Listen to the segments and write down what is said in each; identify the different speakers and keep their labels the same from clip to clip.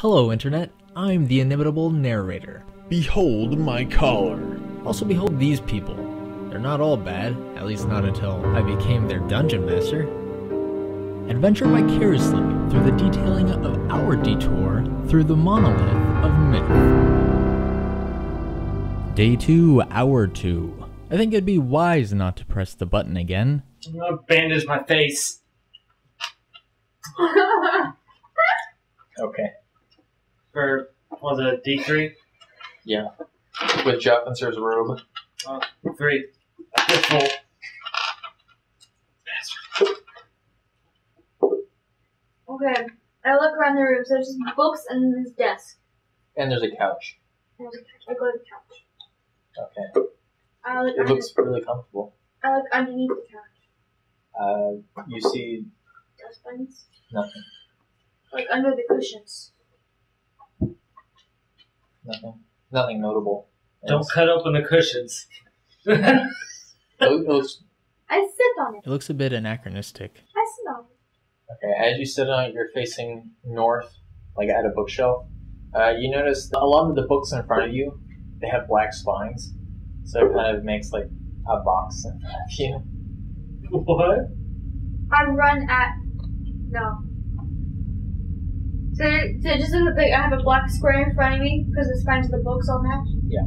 Speaker 1: Hello, Internet. I'm the inimitable narrator.
Speaker 2: Behold my collar.
Speaker 1: Also, behold these people. They're not all bad, at least not until I became their dungeon master. Adventure vicariously through the detailing of our detour through the monolith of myth. Day 2, Hour 2. I think it'd be wise not to press the button again.
Speaker 3: I'm gonna bandage my face.
Speaker 4: Okay.
Speaker 3: For was it D three?
Speaker 4: Yeah. With Jeff and Sir's robe.
Speaker 3: Three. Full.
Speaker 5: Okay. I look around the room, so there's just books and this desk.
Speaker 4: And there's a couch.
Speaker 5: There's a couch. I go to the couch.
Speaker 4: Okay.
Speaker 5: I look,
Speaker 4: It
Speaker 5: under,
Speaker 4: looks really comfortable.
Speaker 5: I look underneath the couch.
Speaker 4: Uh, you see
Speaker 5: Dustbins.
Speaker 4: nothing.
Speaker 5: Like under the cushions.
Speaker 4: Nothing. Nothing notable.
Speaker 3: Don't
Speaker 4: It's-
Speaker 3: cut open the cushions.
Speaker 4: It it looks
Speaker 5: I sit on it.
Speaker 1: It looks a bit anachronistic.
Speaker 5: I sit on it.
Speaker 4: okay. As you sit on it, you're facing north, like at a bookshelf. Uh, you notice that a lot of the books in front of you, they have black spines, so it kind of makes like a box in front of you.
Speaker 3: what?
Speaker 5: I run at no. So, so just in the like I have a black square in front of me because the spines of the books all match.
Speaker 4: Yeah.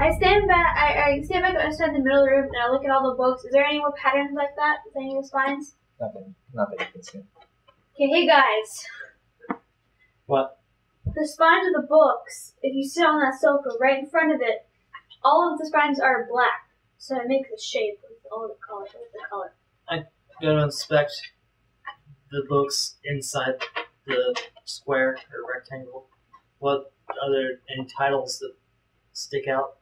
Speaker 5: I stand back. I, I stand back. I stand in the middle of the room and I look at all the books. Is there any more patterns like that with any of the spines?
Speaker 4: Nothing. Nothing you can see.
Speaker 5: Okay, hey guys.
Speaker 3: What?
Speaker 5: The spines of the books. If you sit on that sofa right in front of it, all of the spines are black, so it makes a shape with all the color. With the color.
Speaker 3: I Go to inspect the books inside the square or rectangle. What are there any titles that stick out?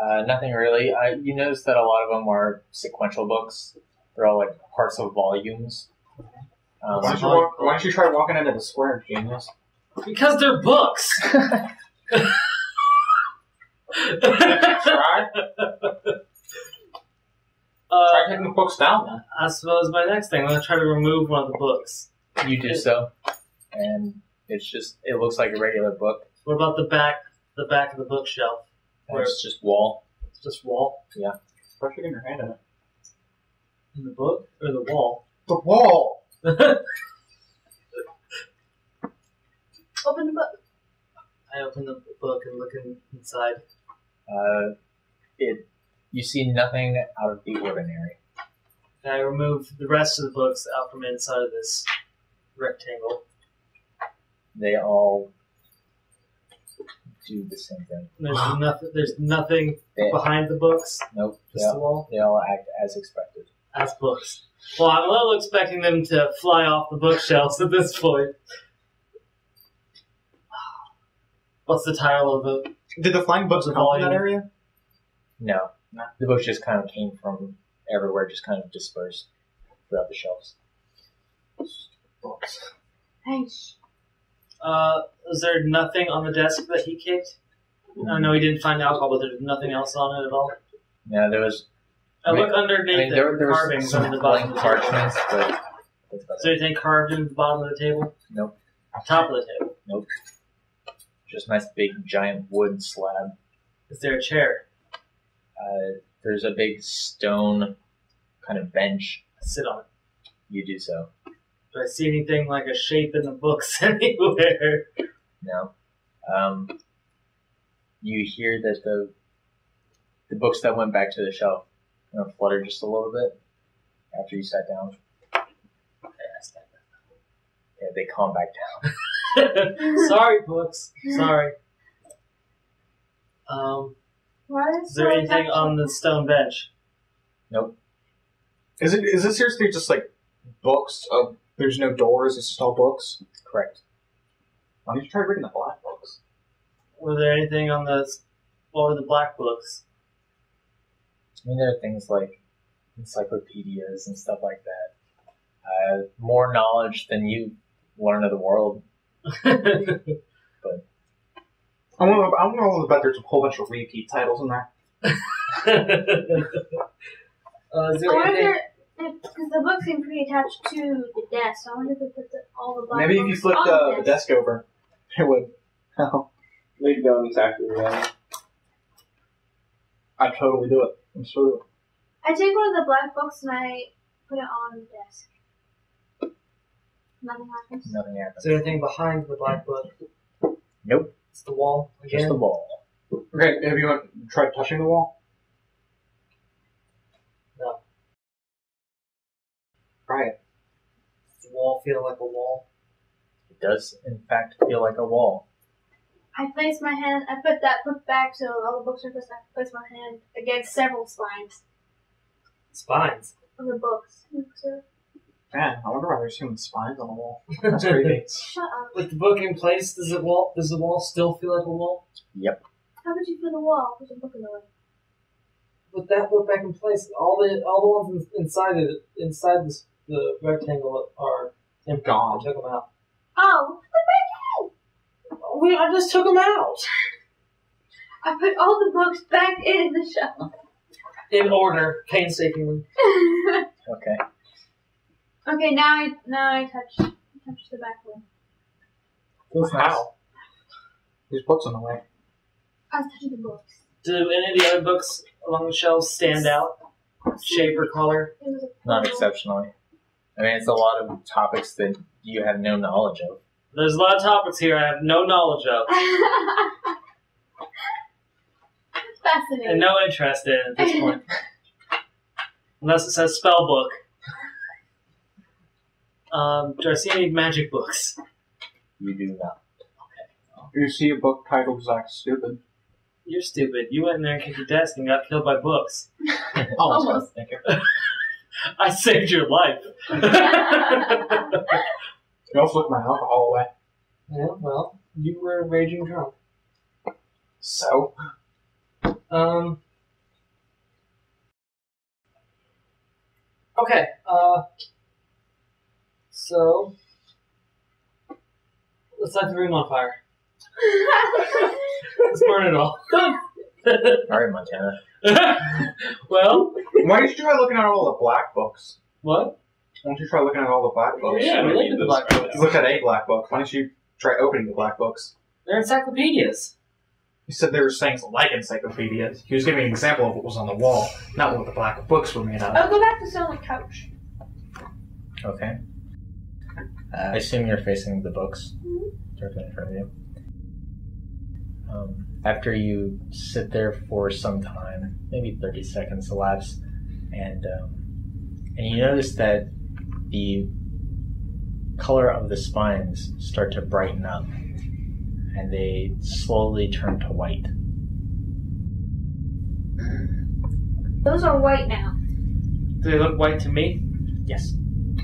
Speaker 4: Uh, nothing really. I, you notice that a lot of them are sequential books. They're all like parts of volumes. Um,
Speaker 6: Why don't, you walk, why don't you try walking into the square, genius?
Speaker 3: Because they're books.
Speaker 6: Try.
Speaker 3: Uh,
Speaker 6: Try taking the books down then.
Speaker 3: I suppose my next thing, I'm gonna try to remove one of the books.
Speaker 4: you do so, and it's just it looks like a regular book.
Speaker 3: What about the back, the back of the bookshelf?
Speaker 4: And it's just wall.
Speaker 3: It's just wall Yeah.
Speaker 6: Try sticking your hand in it.
Speaker 3: in the book or the wall?
Speaker 6: The wall!
Speaker 5: Open the book.
Speaker 3: I open the book and look in, inside.
Speaker 4: Uh, it you see nothing out of the ordinary.
Speaker 3: I remove the rest of the books out from inside of this rectangle.
Speaker 4: They all do the same thing.
Speaker 3: There's nothing. There's nothing
Speaker 4: They,
Speaker 3: behind the books.
Speaker 4: nope. They
Speaker 3: Just the
Speaker 4: all,
Speaker 3: wall.
Speaker 4: they all act as expected.
Speaker 3: As books. Well, I'm a little expecting them to fly off the bookshelves at this point. What's the title of the?
Speaker 6: Did the flying books
Speaker 3: The
Speaker 6: come from that area?
Speaker 4: No,
Speaker 6: No.
Speaker 4: the books just kind of came from everywhere, just kind of dispersed throughout the shelves.
Speaker 6: Books.
Speaker 5: Thanks.
Speaker 3: Uh, is there nothing on the desk that he kicked? I know he didn't find alcohol, but there's nothing else on it at all.
Speaker 4: Yeah, there was.
Speaker 3: I look
Speaker 4: I
Speaker 3: underneath
Speaker 4: mean,
Speaker 3: the
Speaker 4: there, there was
Speaker 3: carvings
Speaker 4: some
Speaker 3: on the bottom of the table.
Speaker 4: parchments, but
Speaker 3: Is there anything carved in the bottom of the table?
Speaker 4: Nope.
Speaker 3: Top of the table.
Speaker 4: it. just nice big giant wood slab.
Speaker 3: Is there a chair?
Speaker 4: Uh, there's a big stone kind of bench.
Speaker 3: I sit on it.
Speaker 4: You do so.
Speaker 3: Do I see anything like a shape in the books anywhere?
Speaker 4: No. Um, you hear that the the books that went back to the shelf kind of fluttered just a little bit after you sat down.
Speaker 3: Okay, I stand
Speaker 4: Yeah, they calm back down.
Speaker 3: Sorry, books. Sorry. Um,
Speaker 5: Why
Speaker 3: is there anything on the stone bench?
Speaker 4: Nope.
Speaker 6: Is it is it seriously just like books? Of, there's no doors, it's just all books?
Speaker 4: Correct.
Speaker 6: Why don't you try reading the black books?
Speaker 3: Was there anything on the what were the black books?
Speaker 4: I mean, there are things like encyclopedias and stuff like that. Uh, more knowledge than you learn of the world.
Speaker 6: But I want to I want to bet there's a whole bunch of repeat titles in there.
Speaker 3: uh, is
Speaker 5: I
Speaker 3: there
Speaker 5: wonder
Speaker 3: anything?
Speaker 5: if because the book seemed pretty attached to the desk. So I wonder if it puts all the black
Speaker 6: Maybe if
Speaker 5: books
Speaker 6: you flip
Speaker 5: on
Speaker 6: the, the desk over. It would. Oh,
Speaker 7: Leave going exactly right.
Speaker 6: I'd totally do it. I'm sure.
Speaker 5: I take one of the black books and I put it on the desk. Nothing happens.
Speaker 4: Nothing happens.
Speaker 3: Is there anything behind the black book?
Speaker 4: Nope.
Speaker 3: It's the wall again.
Speaker 4: Just the wall.
Speaker 6: Okay, have you uh, tried touching the wall?
Speaker 3: No.
Speaker 6: Try it.
Speaker 3: Does the wall feel like a wall?
Speaker 4: It does, in fact, feel like a wall.
Speaker 5: I place my hand. I put that book back so all the books are placed. I place my hand against several spines
Speaker 3: Spines.
Speaker 5: of the books. So,
Speaker 6: Man, I wonder why there's human spines on the wall. That's creepy.
Speaker 5: shut up.
Speaker 3: With the book in place, does the wall does the wall still feel like a wall? Yep.
Speaker 5: How could you feel the wall? There's a book in the way.
Speaker 3: With that book back in place, all the all the ones in, inside it inside this, the rectangle are empty.
Speaker 6: Gone.
Speaker 3: I took them out.
Speaker 5: Oh,
Speaker 3: We oh, I just took them out
Speaker 5: I put all the books back in the shelf.
Speaker 3: in order, painstakingly.
Speaker 4: Okay.
Speaker 5: okay, now I now I touch touch the back one.
Speaker 4: Feels
Speaker 6: How? There's books on the way.
Speaker 5: I was touching the books.
Speaker 3: Do any of the other books along the shelves stand out, shape or color?
Speaker 5: It was a
Speaker 4: Not exceptionally. I mean, it's a lot of topics that you have no knowledge of.
Speaker 3: There's a lot of topics here I have no knowledge of
Speaker 5: Fascinating.
Speaker 3: and no interest in at this point, unless it says spell book. Um, do I see any magic books?
Speaker 4: You do not. Okay.
Speaker 6: You see a book titled Zach Stupid.
Speaker 3: You're stupid. You went in there and kicked your desk and got killed by books.
Speaker 5: Almost.
Speaker 4: Thank you.
Speaker 3: I saved your life.
Speaker 6: You also took my alcohol away.
Speaker 3: yeah, well, you were raging drunk.
Speaker 6: So?
Speaker 3: Um. Okay. Uh. So. Let's light the room on fire. Let's burn it all.
Speaker 4: All right, Montana.
Speaker 3: well,
Speaker 6: Why don't you try looking at all the black books?
Speaker 3: what?
Speaker 6: Why don't you try looking at all the black books?
Speaker 3: Yeah, we looked at the black
Speaker 6: You
Speaker 3: books.
Speaker 6: looked at a black book. Why don't you try opening the black books?
Speaker 3: They're encyclopedias.
Speaker 6: He said there were things like encyclopedias. He was giving an example of what was on the wall, not what the black books were made out of.
Speaker 5: I'll go back to sit on the couch.
Speaker 4: Okay. I assume you're facing the books directly in front of you. Um, after you sit there for some time, maybe 30 seconds elapse, and um, and you notice that the color of the spines start to brighten up, and they slowly turn to white.
Speaker 5: Those are white now.
Speaker 3: Do they look white to me?
Speaker 4: Yes.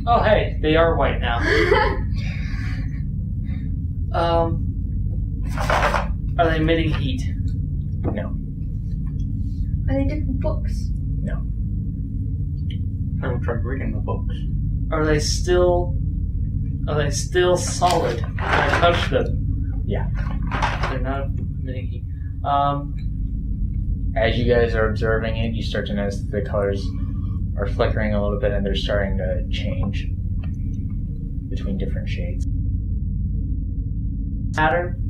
Speaker 3: Oh, hey, they are white now. Um, are they emitting heat?
Speaker 4: No.
Speaker 5: Are they different books? No.
Speaker 6: I haven't tried reading the books.
Speaker 3: Are they still? Are they still solid? Can I touch them?
Speaker 4: Yeah.
Speaker 3: They're not emitting heat. Um,
Speaker 4: As you guys are observing it, you start to notice that the colors are flickering a little bit and they're starting to change between different shades.
Speaker 3: pattern.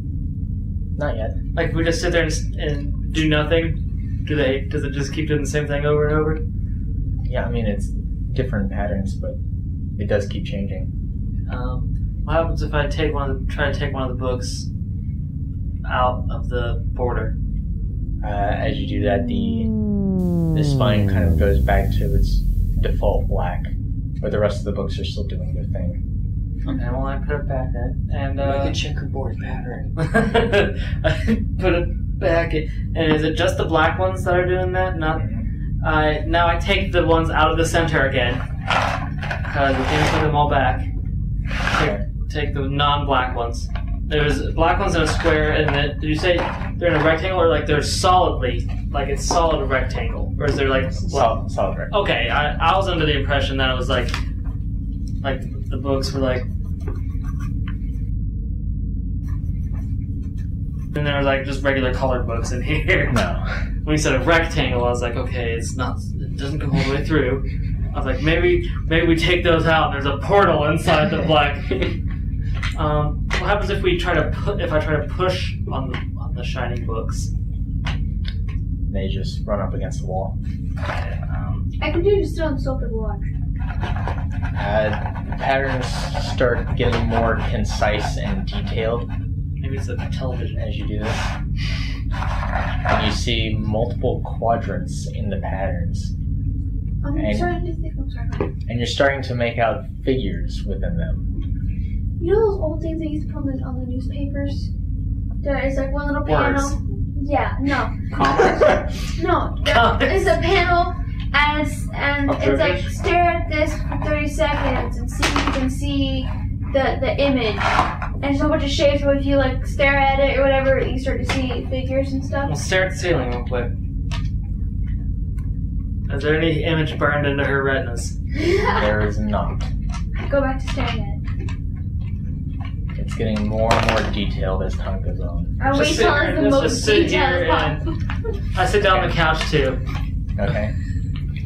Speaker 4: Not yet.
Speaker 3: Like if we just sit there and, and do nothing. Do they? Does it just keep doing the same thing over and over?
Speaker 4: Yeah, I mean, it's different patterns, but it does keep changing.
Speaker 3: Um, what happens if I take one of the, try to take one of the books out of the border?
Speaker 4: Uh, as you do that, the the spine kind of goes back to its default black, but the rest of the books are still doing their thing.
Speaker 3: Okay, well I put it back in, and uh,
Speaker 7: checkerboard pattern.
Speaker 3: I put it back in. And is it just the black ones that are doing that? Not. I now I take the ones out of the center again because we can't put them all back. Take, take the non-black ones. There's black ones in a square, and then did you say they're in a rectangle or like they're solidly like it's solid rectangle, or is there like
Speaker 4: Solid, solid red.
Speaker 3: Okay, I, I was under the impression that it was like, like the books were like, and there was like just regular colored books in here.
Speaker 4: No.
Speaker 3: When you said a rectangle, I was like, okay, it's not, it doesn't go all the way through. I was like, maybe, maybe we take those out. There's a portal inside the black. Um, what happens if we try to put if I try to push on the on the shining books?
Speaker 4: They just run up against the wall.
Speaker 3: Um,
Speaker 5: I can do just sit on the sofa and watch.
Speaker 4: Uh, patterns start getting more concise and detailed
Speaker 3: it's a television.
Speaker 4: as you do this. And you see multiple quadrants in the patterns.
Speaker 5: I'm
Speaker 4: And-
Speaker 5: starting to think. I'm sorry.
Speaker 4: And you're starting to make out figures within them.
Speaker 5: You know those old things they used to put on the, on the newspapers? There is like one little
Speaker 6: Words.
Speaker 5: panel. Yeah, no, no. there-
Speaker 3: Comics.
Speaker 5: It's a panel, and it's and it's like stare at this for thirty seconds and see if you can see the the image. And there's a bunch of shapes where if you like stare at it or whatever, you start to see figures and
Speaker 3: We'll
Speaker 5: stuff.
Speaker 3: stare at the ceiling real quick. Is there any image burned into her retinas?
Speaker 4: There is not.
Speaker 5: Go back to staring at it.
Speaker 4: It's getting more and more detailed as time goes on.
Speaker 5: Are we
Speaker 3: Just sit
Speaker 5: telling
Speaker 3: here-
Speaker 5: the most
Speaker 3: just sit
Speaker 5: detailed
Speaker 3: here
Speaker 5: possible?
Speaker 3: I sit down on the couch too.
Speaker 4: Okay.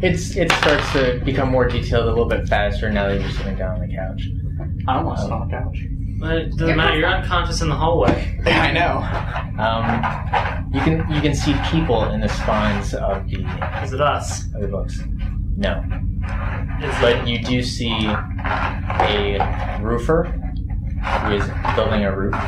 Speaker 4: It's it starts to become more detailed a little bit faster now that you're sitting down on the couch.
Speaker 6: I don't want to sit on the couch.
Speaker 3: But it doesn't matter. You're unconscious in the hallway.
Speaker 6: I know.
Speaker 4: Um, you can you can see people in the spines of the
Speaker 3: Is it us?
Speaker 4: of the books. No,
Speaker 3: Is
Speaker 4: but you do see a roofer who is building a roof.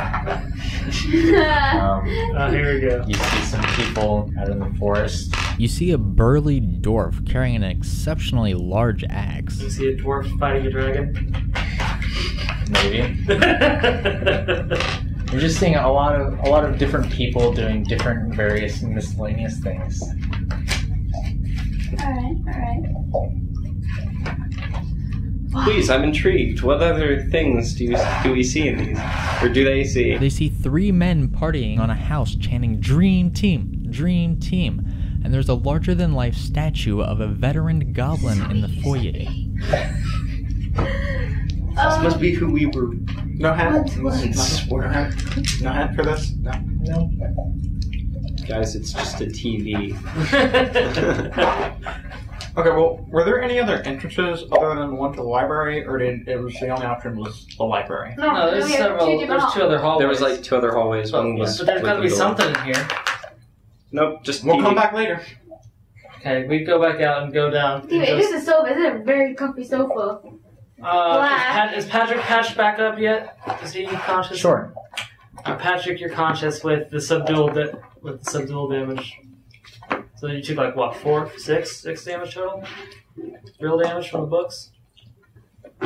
Speaker 4: Um,
Speaker 3: Oh, here we go.
Speaker 4: you see some people out in the forest.
Speaker 1: You see a burly dwarf carrying an exceptionally large axe.
Speaker 3: You see a dwarf fighting a dragon?
Speaker 4: Maybe you're just seeing a lot of a lot of different people doing different various miscellaneous things.
Speaker 5: alright, alright.
Speaker 7: Please, I'm intrigued. What other things do you do we see in these, or do they see?
Speaker 1: They see three men partying on a house chanting Dream Team, Dream Team. And there's a larger than life statue of a veteran goblin in the foyer.
Speaker 7: This
Speaker 5: Um,
Speaker 7: must be who we were.
Speaker 6: No hat.
Speaker 5: What? What?
Speaker 6: No hat. No hat for this. No.
Speaker 4: No.
Speaker 7: Guys, it's just a TV.
Speaker 6: Okay. Well, were there any other entrances other than the one to the library, or did it was the only option was the library?
Speaker 5: no,
Speaker 3: no, there's
Speaker 5: we
Speaker 3: several.
Speaker 5: two
Speaker 3: There's two other hallways.
Speaker 7: There was like two other hallways.
Speaker 3: But,
Speaker 7: One was.
Speaker 3: but there's got to be
Speaker 7: with the door.
Speaker 3: something in here.
Speaker 7: Nope, just.
Speaker 6: We'll
Speaker 7: TV.
Speaker 6: come back later.
Speaker 3: Okay, we go back out and go down.
Speaker 5: Dude, it is a sofa. It's a very comfy sofa.
Speaker 3: Uh, is, Pat, is Patrick patched back up yet? Is he conscious?
Speaker 4: Sure.
Speaker 3: Uh, Patrick, you're conscious with the subdual da- with the subdual damage. So you took like what four, six, six damage total. Real damage from the books.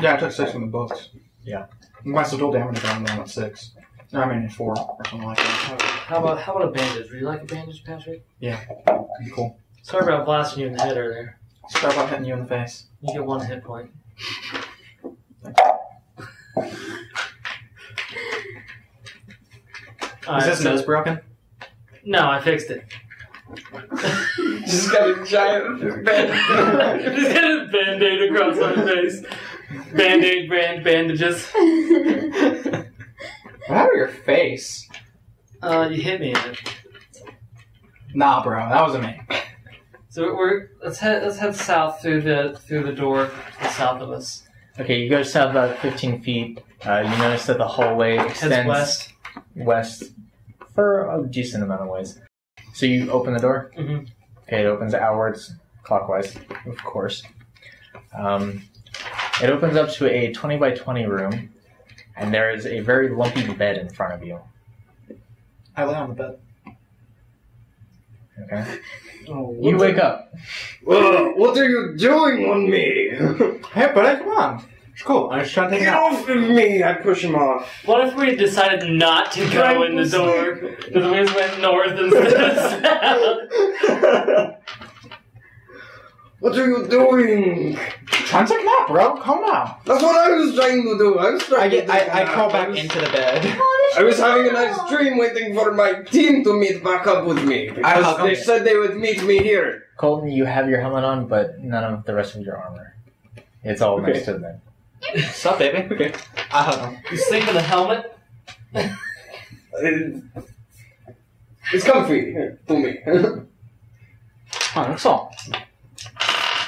Speaker 6: Yeah, I took six from the books.
Speaker 4: Yeah.
Speaker 6: My still damage on them at six. No, I mean four or something like that.
Speaker 3: How about how about a bandage? Would you like a bandage, Patrick? Yeah.
Speaker 6: Cool.
Speaker 3: Sorry about blasting you in the head earlier.
Speaker 6: Sorry about hitting you in the face.
Speaker 3: You get one hit point.
Speaker 6: Is
Speaker 3: Alright,
Speaker 6: his
Speaker 3: so-
Speaker 6: nose broken?
Speaker 3: No, I fixed it.
Speaker 7: Just got a giant
Speaker 3: Just got a band-aid across my face. Band-aid brand bandages.
Speaker 6: What happened to your face?
Speaker 3: Uh, you hit me in it.
Speaker 6: Nah, bro, that wasn't me.
Speaker 3: So we're let's head let's head south through the through the door to the south of us.
Speaker 4: Okay, you go south about 15 feet. Uh, you notice that the hallway
Speaker 3: Heads
Speaker 4: extends
Speaker 3: west.
Speaker 4: west for a decent amount of ways. So you open the door.
Speaker 3: Mhm.
Speaker 4: Okay, it opens outwards, clockwise, of course. Um, it opens up to a 20 by 20 room, and there is a very lumpy bed in front of you.
Speaker 6: I lay on the bed.
Speaker 4: Okay,
Speaker 3: Oh,
Speaker 4: you wake up.
Speaker 7: Whoa, what are you doing on me?
Speaker 6: Hey, buddy, come on. It's cool. I'm just trying to take it
Speaker 7: Get
Speaker 6: out.
Speaker 7: off of me! I push him off.
Speaker 3: What if we decided not to go in the door? Because we just went north instead of south.
Speaker 7: What are you doing?
Speaker 6: Trying to take a nap, bro. Calm down.
Speaker 7: That's what I was trying to do. I was trying
Speaker 6: I
Speaker 7: to
Speaker 6: get.
Speaker 7: take a
Speaker 6: I, I
Speaker 7: nap.
Speaker 6: crawl back
Speaker 7: was-
Speaker 6: into the bed.
Speaker 7: Oh, I was having a nice dream waiting for my team to meet back up with me.
Speaker 6: I
Speaker 7: Because
Speaker 6: hug 'em.
Speaker 7: they said they would meet me here.
Speaker 4: Colton, you have your helmet on, but none of the rest of your armor. It's all
Speaker 7: Okay.
Speaker 4: next to the bed.
Speaker 6: What's up, baby? Okay. I hug him.
Speaker 3: You sleep in the helmet?
Speaker 7: It's comfy to me.
Speaker 6: Oh, that's all.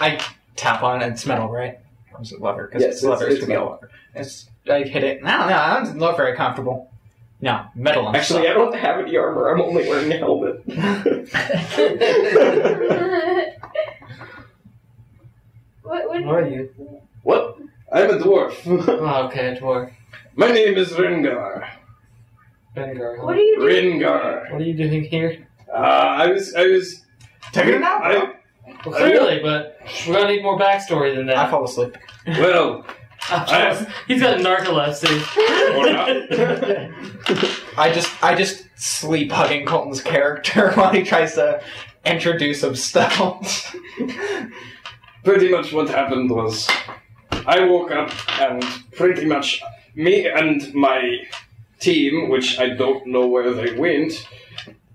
Speaker 6: I tap on it. It's metal, right? Was it leather? Because
Speaker 7: Yes,
Speaker 6: it's leather.
Speaker 7: it's-
Speaker 6: It's, gonna be a leather. It's, I hit it. No, no, that doesn't look very comfortable. No, metal and
Speaker 7: Actually, I don't have any armor. I'm only wearing a helmet.
Speaker 5: what, what,
Speaker 3: Who are you?
Speaker 7: what? I'm a dwarf.
Speaker 3: Oh, okay, dwarf.
Speaker 7: My name is Rengar.
Speaker 3: Bengar.
Speaker 5: what are you doing?
Speaker 7: Rengar.
Speaker 3: What are you doing here?
Speaker 7: Uh, I was, I was.
Speaker 6: Taking a nap,
Speaker 7: I,
Speaker 6: bro.
Speaker 3: Well, clearly, but we're gonna need more backstory than that.
Speaker 6: I fall asleep.
Speaker 7: well,
Speaker 3: Oh, He's got narcolepsy.
Speaker 7: or not.
Speaker 6: I just I just sleep hugging Colton's character while he tries to introduce himself.
Speaker 7: pretty much what happened was I woke up and pretty much me and my team, which I don't know where they went,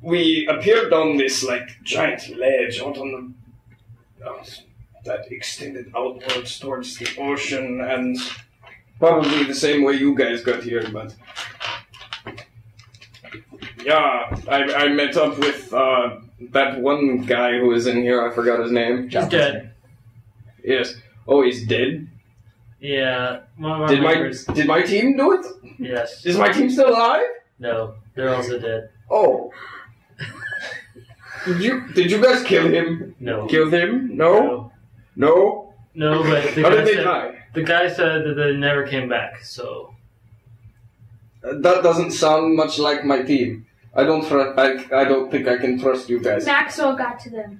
Speaker 7: we appeared on this like giant ledge out on the that extended outwards towards the ocean and probably the same way you guys got here, but yeah, I, I met up with uh, that one guy who was in here. I forgot his name.
Speaker 3: He's dead.
Speaker 7: Yes. Oh, he's dead.
Speaker 3: Yeah. One of our
Speaker 7: Did my
Speaker 3: members.
Speaker 7: did my team do it?
Speaker 3: Yes.
Speaker 7: Is my team still alive?
Speaker 3: No. They're also dead.
Speaker 7: Oh. Did you did you guys kill him?
Speaker 3: No.
Speaker 7: Kill him? No. No.
Speaker 3: No, but the
Speaker 7: How
Speaker 3: guy,
Speaker 7: did they
Speaker 3: said,
Speaker 7: die?
Speaker 3: the guy said that they never came back. So
Speaker 7: Uh, That doesn't sound much like my team. I don't trust. I, I don't think I can trust you guys.
Speaker 5: Maxwell got to them.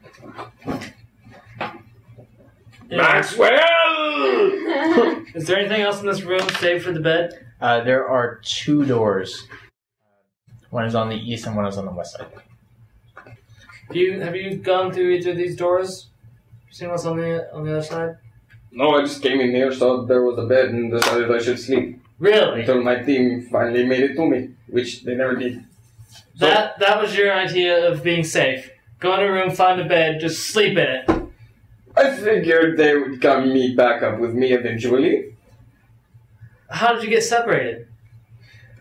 Speaker 7: Maxwell.
Speaker 3: Is there anything else in this room save for the bed?
Speaker 1: Uh, there are two doors. One is on the east and one is on the west side.
Speaker 3: Have you have you gone through each of these doors? Seen what's on the on the other side?
Speaker 7: No, I just came in here, saw there was a bed, and decided I should sleep
Speaker 3: Really?
Speaker 7: until my team finally made it to me, which they never did. So-
Speaker 3: That that was your idea of being safe. Go in a room, find a bed, just sleep in it.
Speaker 7: I figured they would come meet back up with me eventually.
Speaker 3: How did you get separated?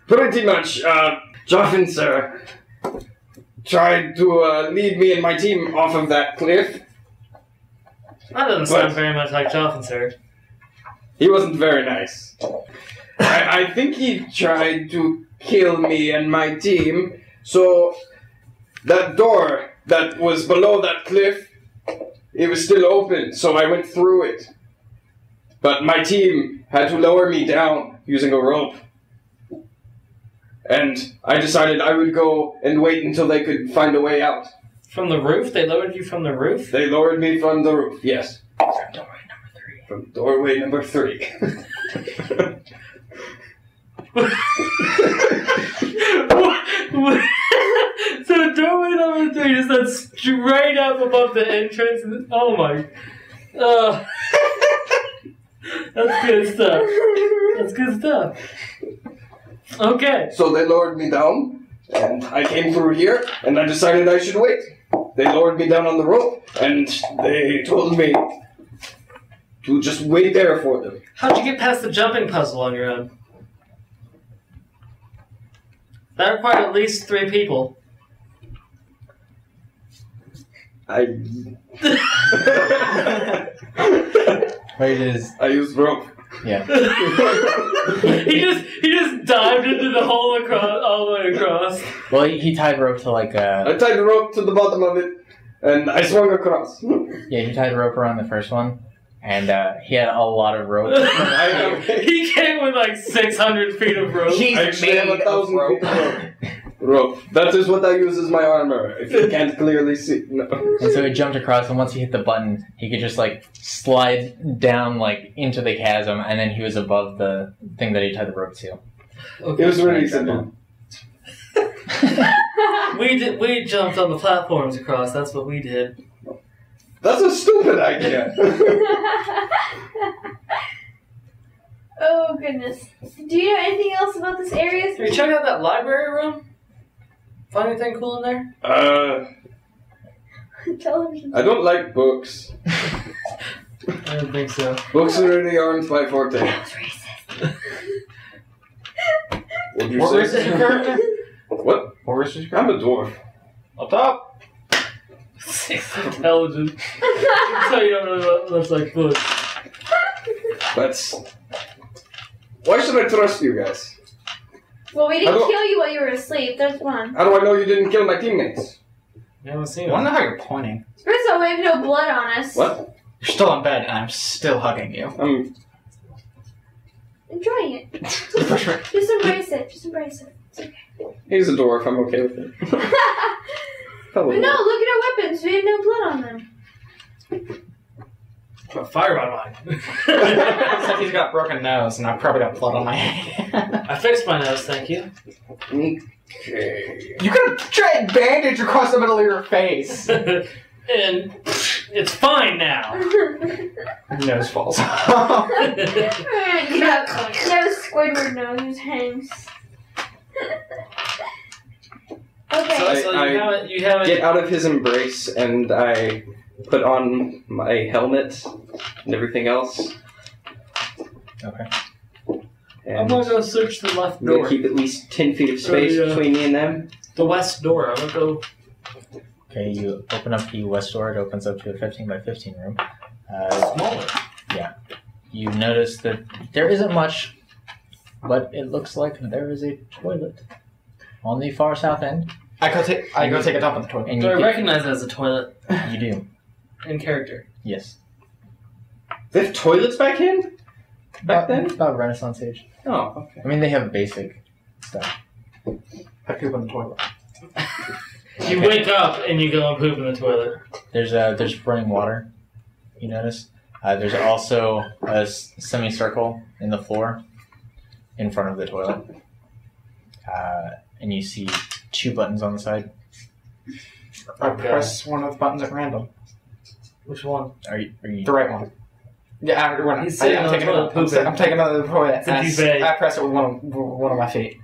Speaker 7: Pretty much, uh, Joffin, sir, tried to uh, lead me and my team off of that cliff.
Speaker 3: That doesn't sound very much like Joffin, sir.
Speaker 7: He wasn't very nice. I, I think he tried to kill me and my team, so that door that was below that cliff, it was still open, so I went through it. But my team had to lower me down using a rope. And I decided I would go and wait until they could find a way out.
Speaker 3: From the roof? They lowered you from the roof?
Speaker 7: They lowered me from the roof, yes. From doorway number three. From doorway number three.
Speaker 3: so doorway number three is that straight up above the entrance. and- Oh my! Oh, that's good stuff. That's good stuff. Okay.
Speaker 7: So they lowered me down, and I came through here, and I decided I should wait. They lowered me down on the rope, and they told me to just wait there for them.
Speaker 3: How'd you get past the jumping puzzle on your own? That required at least three people.
Speaker 7: I
Speaker 1: But it is,
Speaker 7: I used rope.
Speaker 1: Yeah.
Speaker 3: he just he just dived into the hole across all the way across.
Speaker 1: Well, he, he tied rope to like a
Speaker 7: I tied the rope to the bottom of it, and I swung across.
Speaker 1: yeah. He tied rope around the first one, and uh, he had a lot of rope.
Speaker 3: he came with like six hundred feet of rope.
Speaker 1: He's
Speaker 7: I actually have a
Speaker 1: made of
Speaker 7: thousand
Speaker 1: rope.
Speaker 7: feet of rope. Rope. That is what I use as my armor. If you can't clearly see, no.
Speaker 1: And so he jumped across, and once he hit the button, he could just like slide down like into the chasm, and then he was above the thing that he tied the rope to.
Speaker 7: It was really simple.
Speaker 3: We did. We jumped on the platforms across. That's what we did.
Speaker 7: That's a stupid idea.
Speaker 5: oh goodness. Do you know anything else about this area?
Speaker 3: Have you checked out that library room? Find anything cool in there?
Speaker 7: uh,
Speaker 5: Television.
Speaker 7: I don't like books.
Speaker 3: I don't think so.
Speaker 7: Books really aren't my forte.
Speaker 5: That's racist.
Speaker 7: What'd you
Speaker 6: What
Speaker 7: say?
Speaker 6: race is your character?
Speaker 7: What?
Speaker 6: What race is your
Speaker 7: I'm a dwarf.
Speaker 6: Up top.
Speaker 3: Six Intelligent. so you don't really look, look like books.
Speaker 7: But why should I trust you guys?
Speaker 5: Well, we didn't
Speaker 7: How do-
Speaker 5: kill you while you were asleep. There's one.
Speaker 7: How do I know you didn't kill my teammates?
Speaker 3: You haven't
Speaker 8: I
Speaker 3: seen
Speaker 8: don't know how you're pointing.
Speaker 5: First of all, we have no blood on us.
Speaker 7: What?
Speaker 8: You're still in bed, and I'm still hugging you.
Speaker 7: I'm
Speaker 5: Enjoying it. Just embrace it. Just embrace it. It's okay.
Speaker 7: He's a dwarf. I'm okay with it. Probably.
Speaker 5: But no, look at our weapons. We have no blood on them.
Speaker 3: Put fire on mine.
Speaker 8: Except he's got a broken nose, and I've probably got blood on my hand.
Speaker 3: I fixed my nose, thank you.
Speaker 7: Okay.
Speaker 8: you could have tried bandage across the middle of your face.
Speaker 3: and it's fine now.
Speaker 8: nose falls off.
Speaker 5: you have, you have a Squidward nose hangs. okay.
Speaker 3: So,
Speaker 7: I-
Speaker 3: so you
Speaker 7: I
Speaker 3: haven't you haven't
Speaker 7: Get out of his embrace, and I put on my helmet and everything else.
Speaker 4: Okay.
Speaker 3: I'm
Speaker 7: And
Speaker 3: gonna go search the left
Speaker 7: I'm gonna
Speaker 3: door.
Speaker 7: keep at least ten feet of space
Speaker 3: Oh, yeah.
Speaker 7: between me and them.
Speaker 3: The west door. I'm gonna go
Speaker 4: Okay, you open up the west door. It opens up to a 15 by 15 room. Uh,
Speaker 3: smaller. Yeah.
Speaker 4: You notice that there isn't much, but it looks like there is a toilet on the far south end.
Speaker 8: I go take I go take a dump in the toilet.
Speaker 4: And
Speaker 3: Do
Speaker 4: you,
Speaker 3: I
Speaker 4: get-
Speaker 3: recognize it as a toilet
Speaker 4: you do,
Speaker 3: in character?
Speaker 4: yes.
Speaker 7: They have toilets back in? Back
Speaker 4: About-
Speaker 7: then?
Speaker 4: About Renaissance age.
Speaker 7: Oh, okay.
Speaker 4: I mean, they have basic stuff.
Speaker 8: I poop in the toilet.
Speaker 3: You
Speaker 4: Okay.
Speaker 3: wake up and you go and poop in the toilet.
Speaker 4: There's uh, there's running water. You notice. Uh, there's also a s- semicircle in the floor in front of the toilet, uh, and you see two buttons on the side.
Speaker 8: I
Speaker 3: Okay.
Speaker 8: press one of the buttons at random.
Speaker 3: Which one?
Speaker 4: Are you? Are you
Speaker 8: The right one. Yeah, I, when
Speaker 3: He's
Speaker 8: I,
Speaker 3: sitting
Speaker 8: I'm,
Speaker 3: on the
Speaker 8: taking
Speaker 3: toilet
Speaker 8: another, I'm,
Speaker 3: pooping.
Speaker 8: I'm taking another toilet.
Speaker 3: It's a
Speaker 8: and I s-
Speaker 3: duvet.
Speaker 8: I press it with one of, one of my feet.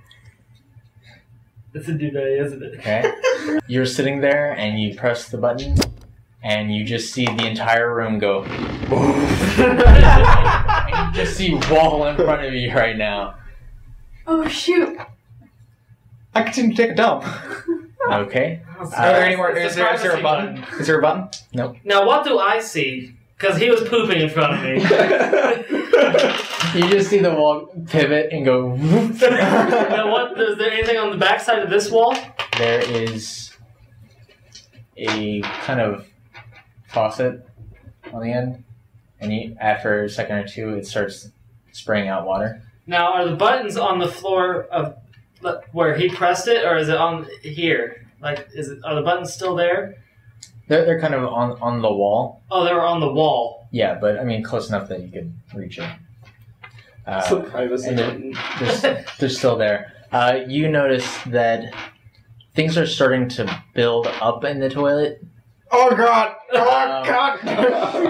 Speaker 3: It's a duvet, isn't it?
Speaker 4: Okay. You're sitting there and you press the button, and you just see the entire room go. and you just see wall in front of you right now.
Speaker 5: Oh shoot!
Speaker 8: I continue to take a dump.
Speaker 4: Okay.
Speaker 8: Are uh, there any more?
Speaker 3: It's
Speaker 8: Is there, is there a
Speaker 3: privacy
Speaker 8: button? Is there a button? No.
Speaker 3: Now, what do I see? Because he was pooping in front of me.
Speaker 4: You just see the wall pivot and go.
Speaker 3: now, what? Is there anything on the backside of this wall?
Speaker 4: there is a kind of faucet on the end, and you, after a second or two, it starts spraying out water.
Speaker 3: Now, are the buttons on the floor of the- where he pressed it, or is it on here? Like, is it? Are the buttons still there?
Speaker 4: They're, they're kind of on, on the wall.
Speaker 3: Oh, they were on the wall.
Speaker 4: Yeah, but I mean, close enough that you could reach it.
Speaker 7: It's a
Speaker 4: Uh,
Speaker 7: privacy
Speaker 4: and
Speaker 7: button.
Speaker 4: they're, they're still there. Uh, you notice that things are starting to build up in the toilet,
Speaker 8: Oh god! Oh
Speaker 4: Um,
Speaker 8: god!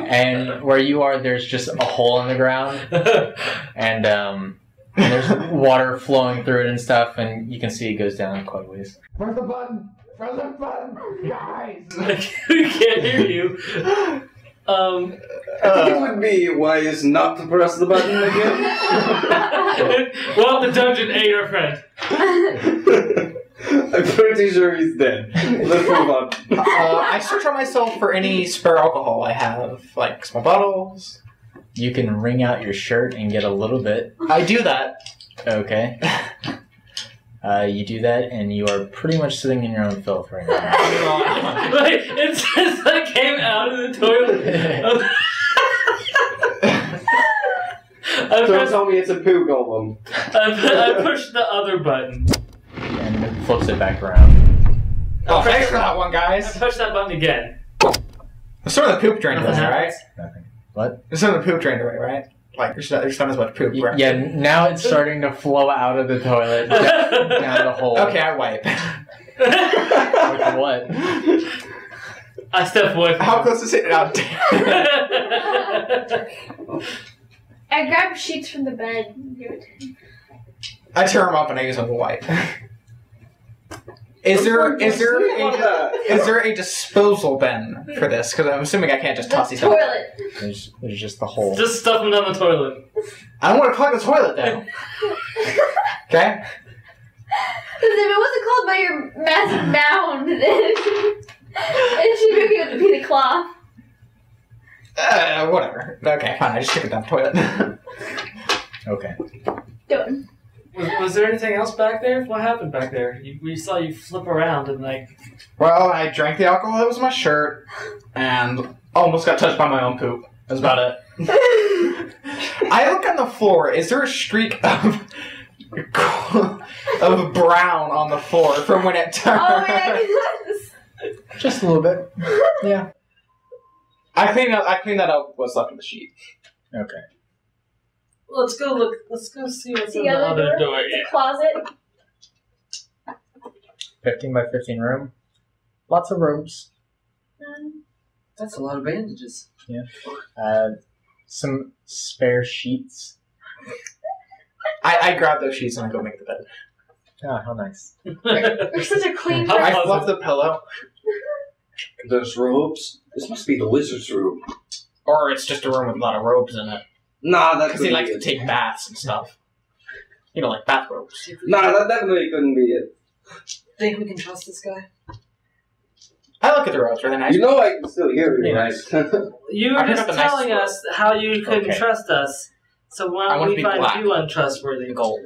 Speaker 4: and where you are, there's just a hole in the ground, and um, and there's water flowing through it and stuff, and you can see it goes down quite a ways.
Speaker 8: Press the button! Press the button! Guys!
Speaker 3: we can't hear you. Um,
Speaker 7: I think it would be wise not to press the button again.
Speaker 3: well, the dungeon ate our friend.
Speaker 7: I'm pretty sure he's dead. Let's move on.
Speaker 8: Uh, I search on myself for any spare alcohol I have, like small bottles.
Speaker 4: You can wring out your shirt and get a little bit.
Speaker 8: I do that.
Speaker 4: Okay. Uh, you do that, and you are pretty much sitting in your own filth right now.
Speaker 3: Like, it just like came out of the toilet. I,
Speaker 7: Don't
Speaker 3: pressed,
Speaker 7: tell me it's a poo golem.
Speaker 3: I, I pushed the other button.
Speaker 4: and it flips it back around.
Speaker 8: Oh, thanks for that one,
Speaker 3: I
Speaker 8: guys.
Speaker 3: pushed that button again.
Speaker 8: Let's throw the poop drain away,
Speaker 3: Nothing
Speaker 8: right?
Speaker 4: Nothing. What?
Speaker 8: Let's throw the poop drain away, right? Like, there's not, there's not as much poop. Right?
Speaker 4: Yeah, now it's starting to flow out of the toilet down the hole.
Speaker 8: Okay, I wipe.
Speaker 4: With what?
Speaker 3: I step away from
Speaker 8: How close is it? Oh, damn.
Speaker 5: I grab sheets from the bed. and give it to him.
Speaker 8: I tear them up and I use them to wipe. Is there is there a, is there a disposal bin for this? Because I'm assuming I can't just toss
Speaker 5: The
Speaker 8: these. out.
Speaker 5: toilet.
Speaker 4: There's, there's just the hole.
Speaker 3: Just stuff them down the toilet.
Speaker 8: I don't want to clog the toilet down. Okay.
Speaker 5: Because if it wasn't called by your massive mound, then it should be with a piece of cloth.
Speaker 8: Uh, whatever. Okay, fine. I just stick it down the toilet.
Speaker 1: Okay.
Speaker 5: Done.
Speaker 3: Was, was there anything else back there? What happened back there? You, we saw you flip around and like.
Speaker 8: Well, I drank the alcohol that was in my shirt, and almost got touched by my own poop. That's about it. I look on the floor. Is there a streak of of brown on the floor from when it turned?
Speaker 5: Oh yeah, yes.
Speaker 1: Just a little bit. Yeah.
Speaker 8: I cleaned up. I cleaned that up. What's left of the sheet?
Speaker 1: Okay.
Speaker 3: Let's go look. Let's go see what's
Speaker 5: The
Speaker 3: in the
Speaker 5: other
Speaker 3: other
Speaker 5: door?
Speaker 3: door.
Speaker 5: The
Speaker 3: Yeah.
Speaker 5: closet.
Speaker 1: 15 by 15 room. Lots of robes.
Speaker 5: Um,
Speaker 3: That's a lot of bandages.
Speaker 1: Uh, some spare sheets.
Speaker 8: I, I grab those sheets and I go make the bed.
Speaker 1: Oh, how nice.
Speaker 5: You're such a clean
Speaker 3: How
Speaker 8: I
Speaker 5: person.
Speaker 3: was
Speaker 8: fluff
Speaker 3: it?
Speaker 8: the pillow,
Speaker 7: Those robes? This must be the wizard's room.
Speaker 8: or it's just a room with a lot of robes in it.
Speaker 7: Nah, that
Speaker 8: Because he
Speaker 7: couldn't
Speaker 8: likes
Speaker 7: be
Speaker 8: to
Speaker 7: it.
Speaker 8: take baths and stuff. You know, like bathrobes.
Speaker 7: Nah, that definitely couldn't be it.
Speaker 3: Think we can trust this guy?
Speaker 8: I look at the robes. Are they nice?
Speaker 7: You know I can still hear you,
Speaker 8: Yeah.
Speaker 7: right?
Speaker 3: You
Speaker 8: I
Speaker 3: were just telling
Speaker 8: word.
Speaker 3: us how you couldn't
Speaker 8: Okay.
Speaker 3: trust us. So why
Speaker 8: I
Speaker 3: don't
Speaker 8: want to
Speaker 3: we
Speaker 8: be
Speaker 3: find
Speaker 8: black.
Speaker 3: you untrustworthy?
Speaker 8: gold.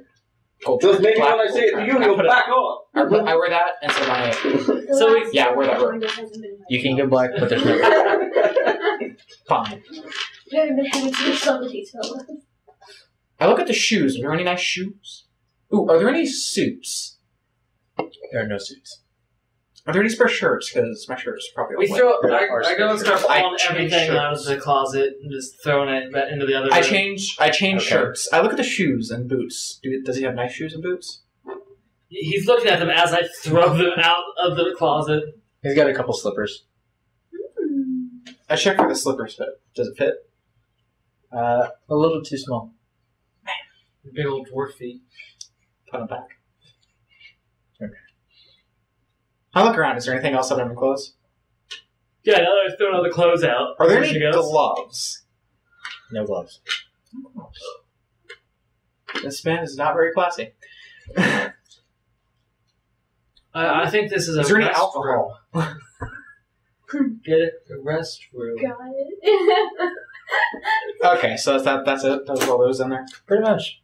Speaker 8: Gold.
Speaker 7: Just maybe
Speaker 8: black
Speaker 7: when I say it
Speaker 8: gold
Speaker 7: to you.
Speaker 8: I
Speaker 7: you'll
Speaker 8: put it-
Speaker 7: back off.
Speaker 8: I, put, I wear that and so my.
Speaker 3: So we-
Speaker 8: yeah, wear that
Speaker 5: one
Speaker 8: robe.
Speaker 5: that hasn't
Speaker 1: You can get black, but there's no.
Speaker 8: Fine.
Speaker 5: You haven't been to do some detail.
Speaker 8: I look at the shoes. Are there any nice shoes? Ooh, are there any suits?
Speaker 1: There are no suits.
Speaker 8: Are there any spare shirts? Because my shirts is probably all
Speaker 3: We
Speaker 8: wet.
Speaker 3: throw.
Speaker 1: There
Speaker 3: I,
Speaker 1: are
Speaker 3: I go and start
Speaker 8: spare shirts.
Speaker 3: pulling
Speaker 8: I change
Speaker 3: everything out of
Speaker 8: shirts.
Speaker 3: the closet and just throwing it back into the other.
Speaker 8: I
Speaker 3: room.
Speaker 8: change. I change
Speaker 1: Okay.
Speaker 8: shirts. I look at the shoes and boots. Do, does he have nice shoes and boots?
Speaker 3: He's looking at them as I throw them out of the closet.
Speaker 1: He's got a couple slippers.
Speaker 5: Hmm.
Speaker 8: I check for the slippers fit. Does it fit?
Speaker 1: Uh, a little too small.
Speaker 3: Big old dwarf feet.
Speaker 8: Put them back. Okay. I look around. Is there anything else other than clothes?
Speaker 3: Yeah, now that I've thrown all the clothes out.
Speaker 8: Are there
Speaker 3: there
Speaker 8: any
Speaker 3: she goes.
Speaker 8: gloves?
Speaker 1: No gloves.
Speaker 8: This man is not very classy.
Speaker 3: I, I think this is a
Speaker 8: Is there any
Speaker 3: rest
Speaker 8: alcohol?
Speaker 3: Get it? A rest room.
Speaker 5: Got it.
Speaker 8: Okay, so that's that. That's it. That's all those in there.
Speaker 1: Pretty much.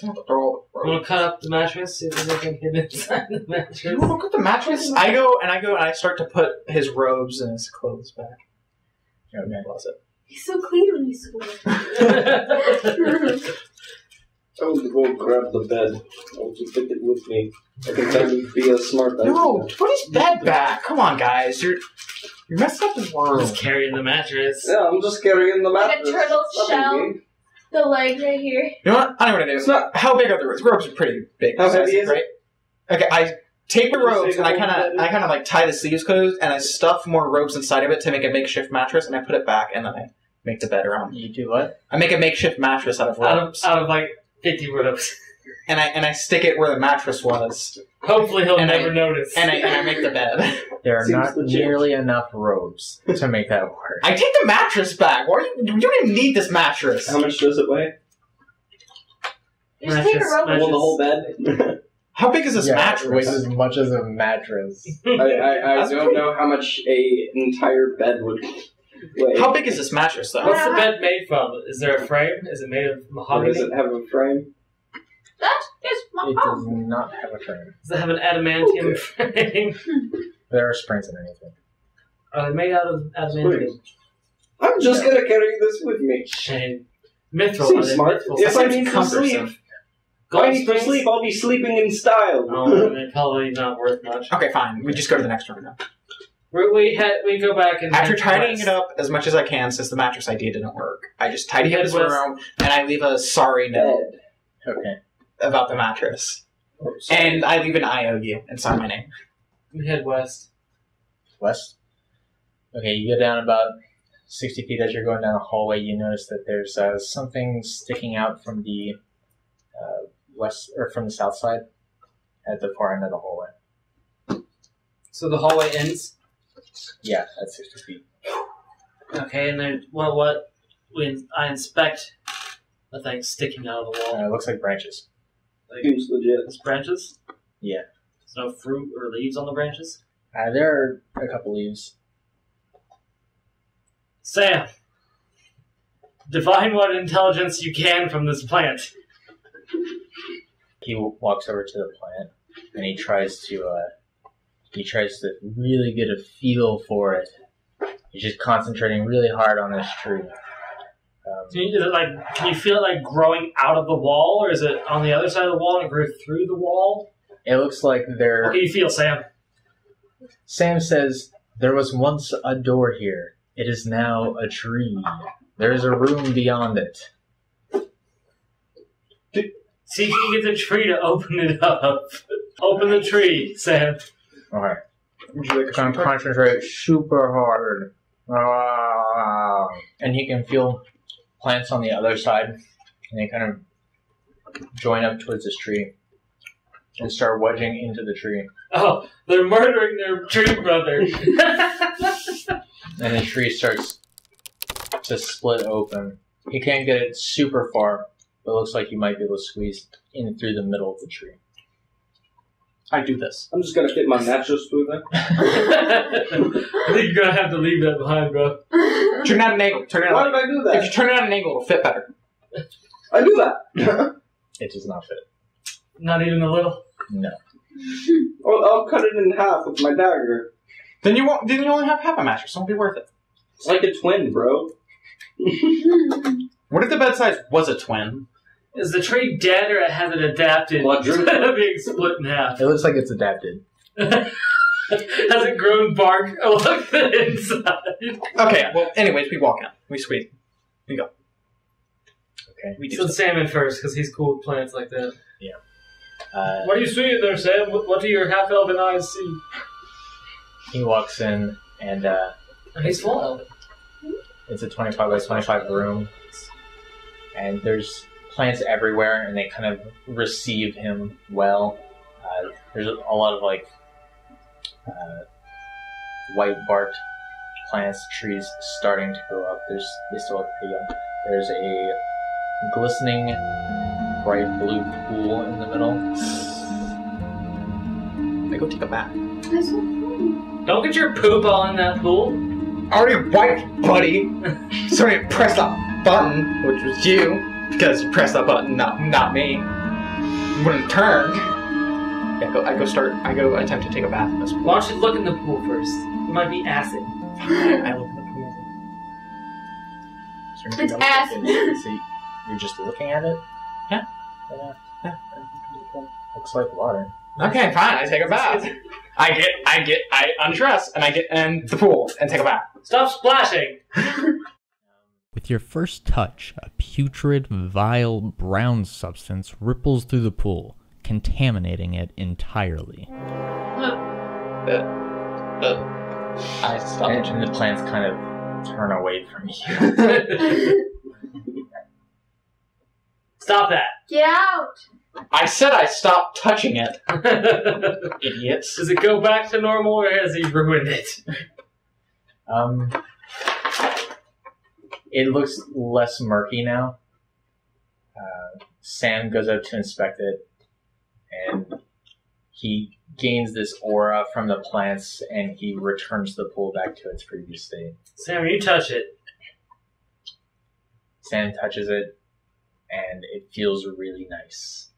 Speaker 8: They're
Speaker 3: I'm gonna cut up the mattress, see if there's anything hidden inside the mattress.
Speaker 8: You look at the mattress. I go and I go and I start to put his robes and his clothes back. Okay, closet.
Speaker 5: He's so clean when he's school.
Speaker 7: I will go grab the bed. I'll just take it with me. I can tell you be a smart guy.
Speaker 8: No, put his bed back. Come on, guys. You're you're messing up his room.
Speaker 3: Just carrying the mattress.
Speaker 7: Yeah, I'm just carrying the
Speaker 5: Like a
Speaker 7: mattress.
Speaker 5: turtle
Speaker 7: Nothing
Speaker 5: shell.
Speaker 7: big.
Speaker 5: the leg right here.
Speaker 8: You know what? I don't know what I do.
Speaker 7: It's not.
Speaker 8: How big are the robes? Robes are pretty big.
Speaker 7: How heavy
Speaker 8: sizes,
Speaker 7: is it?
Speaker 8: right? Okay, I take the
Speaker 7: Did you
Speaker 8: robes
Speaker 7: say
Speaker 8: and I
Speaker 7: the
Speaker 8: kind
Speaker 7: whole
Speaker 8: of
Speaker 7: bed?
Speaker 8: I kind of like tie the sleeves closed and I stuff more robes inside of it to make a makeshift mattress and I put it back and then I make the bed around.
Speaker 1: You do what?
Speaker 8: I make a makeshift mattress out of
Speaker 3: Out of,
Speaker 8: robes
Speaker 3: out of like 50 ropes.
Speaker 8: and I and I stick it where the mattress was
Speaker 3: Hopefully he'll
Speaker 8: And I-
Speaker 3: never notice.
Speaker 8: and I and I make the bed.
Speaker 1: There are
Speaker 7: Seems
Speaker 1: not
Speaker 7: legit.
Speaker 1: nearly enough robes to make that work.
Speaker 8: I take the mattress back. Why are you? You don't even need this mattress.
Speaker 7: How much does it weigh?
Speaker 5: Just take a
Speaker 3: Mattress,
Speaker 5: rope.
Speaker 3: mattress.
Speaker 7: Well, the whole bed.
Speaker 8: How big is this
Speaker 1: yeah,
Speaker 8: mattress?
Speaker 1: It weighs as much as a mattress.
Speaker 7: I, I, I
Speaker 8: That's
Speaker 7: don't
Speaker 8: pretty-
Speaker 7: know how much a entire bed would weigh.
Speaker 8: How big is this mattress though?
Speaker 3: What's the bed made from? Is there a frame? Is it made of
Speaker 7: Or
Speaker 3: mahogany?
Speaker 7: does it have a frame?
Speaker 5: That is my
Speaker 1: It does
Speaker 5: mom.
Speaker 1: not have a frame.
Speaker 3: Does it have an adamantium frame?
Speaker 1: There are springs underneath it.
Speaker 3: Are they made out of adamantium?
Speaker 7: I'm just gonna carry this with me.
Speaker 3: Shame. Mithril.
Speaker 7: Seems
Speaker 3: are they
Speaker 7: smart.
Speaker 3: mithril?
Speaker 7: If I
Speaker 8: seems
Speaker 7: need to
Speaker 8: cumbersome.
Speaker 7: sleep, if
Speaker 3: Gold
Speaker 7: I need to
Speaker 3: springs?
Speaker 7: sleep, I'll be sleeping in style.
Speaker 3: Oh, they're probably not worth much.
Speaker 8: Okay, fine. We just go to the next room now.
Speaker 3: We, we, head, we go back and
Speaker 8: After tidying
Speaker 3: west.
Speaker 8: it up as much as I can, since the mattress idea didn't work, I just tidy up his
Speaker 3: west.
Speaker 8: room and I leave a sorry note
Speaker 7: Bed.
Speaker 1: Okay.
Speaker 8: about the mattress, and I leave an IOU and sign my name.
Speaker 3: We head west.
Speaker 1: West. Okay, you go down about 60 feet as you're going down a hallway. You notice that there's uh, something sticking out from the uh, west or from the south side at the far end of the hallway.
Speaker 3: So the hallway ends.
Speaker 1: Yeah, at 60 feet.
Speaker 3: Okay, and then well, What? We I inspect the thing sticking out of the wall.
Speaker 1: Uh, it looks like branches.
Speaker 3: Like
Speaker 7: Seems legit.
Speaker 3: it's branches.
Speaker 1: Yeah.
Speaker 3: There's no fruit or leaves on the branches.
Speaker 1: Uh, there are a couple leaves.
Speaker 3: Sam, Define what intelligence you can from this plant.
Speaker 4: He walks over to the plant and he tries to uh, he tries to really get a feel for it. He's just concentrating really hard on this tree. Um,
Speaker 3: So you- Is it like, can you feel it like growing out of the wall, or is it on the other side of the wall and it grew through the wall?
Speaker 4: it looks like there.
Speaker 3: What do you feel, Sam?
Speaker 4: Sam says there was once a door here. It is now a tree. There is a room beyond it.
Speaker 3: See if you can get the tree to open it up. open the tree, Sam.
Speaker 4: Alright.
Speaker 8: Would you like a
Speaker 4: Gonna
Speaker 8: shot?
Speaker 4: concentrate super hard. Ah. And you can feel plants on the other side. And they kind of join up towards this tree. And start wedging into the tree.
Speaker 3: Oh, they're murdering their tree brother.
Speaker 4: And the tree starts to split open. You can't get it super far, but it looks like you might be able to squeeze in through the middle of the tree.
Speaker 8: I do this.
Speaker 7: I'm just gonna fit my mattress through there.
Speaker 3: I think you're gonna have to leave that behind, bro.
Speaker 8: Turn it at an angle. Turn it
Speaker 7: Why
Speaker 8: at
Speaker 7: did I do that?
Speaker 8: If you
Speaker 7: that?
Speaker 8: turn it at an angle, it'll fit better.
Speaker 7: I do that.
Speaker 4: It does not fit.
Speaker 3: Not even a little.
Speaker 4: No.
Speaker 7: I'll, I'll cut it in half with my dagger.
Speaker 8: Then you won't. Then you only have half a mattress. Won't be worth it.
Speaker 7: It's like a twin, bro.
Speaker 8: What if the bed size was a twin?
Speaker 3: Is the tree dead or has it adapted
Speaker 7: Quadruple.
Speaker 3: to being split in half?
Speaker 4: It looks like it's adapted.
Speaker 3: has it grown bark along the inside?
Speaker 8: Okay. Well, anyways, we walk out. We squeeze. We go.
Speaker 4: Okay.
Speaker 8: We do.
Speaker 3: So salmon first, because he's cool with plants like that.
Speaker 4: Uh,
Speaker 3: What do you see there, Sam? What, what do your half elven eyes see?
Speaker 4: he walks in, and uh,
Speaker 3: He's full elven.
Speaker 4: it's a 25 by 25 room. And there's plants everywhere, and they kind of receive him well. Uh, there's a lot of like uh, white barked plants, trees starting to grow up. There's they still look pretty young. There's a glistening bright blue pool in the middle.
Speaker 8: I go take a bath.
Speaker 5: That's so funny.
Speaker 3: Don't get your poop all in that pool.
Speaker 8: Already wiped, buddy. Sorry, press that button, which was you, because you press that button, not not me. You wouldn't turn. Yeah, I go. I go start. I go attempt to take a bath in this pool.
Speaker 3: Why don't you look in the pool first? It might be acid.
Speaker 8: I look in the pool.
Speaker 4: Is there anything
Speaker 5: It's
Speaker 4: else?
Speaker 5: acid.
Speaker 4: Is- is- You're just looking at it?
Speaker 8: Yeah.
Speaker 4: Yeah.
Speaker 8: Yeah.
Speaker 4: Looks like water.
Speaker 8: Okay, fine. I take a bath. I get. I get. I undress and I get in the pool and take a bath.
Speaker 3: Stop splashing!
Speaker 1: With your first touch, a putrid, vile, brown substance ripples through the pool, contaminating it entirely.
Speaker 8: I stop.
Speaker 4: And, and the plants kind of turn away from you.
Speaker 3: Stop that!
Speaker 5: Get out!
Speaker 8: I said I stopped touching it, Idiots.
Speaker 3: Does it go back to normal or has he ruined it?
Speaker 4: Um, it looks less murky now. Uh, Sam goes out to inspect it, and he gains this aura from the plants, and he returns the pool back to its previous state.
Speaker 3: Sam, you touch it.
Speaker 4: Sam touches it, and it feels really nice.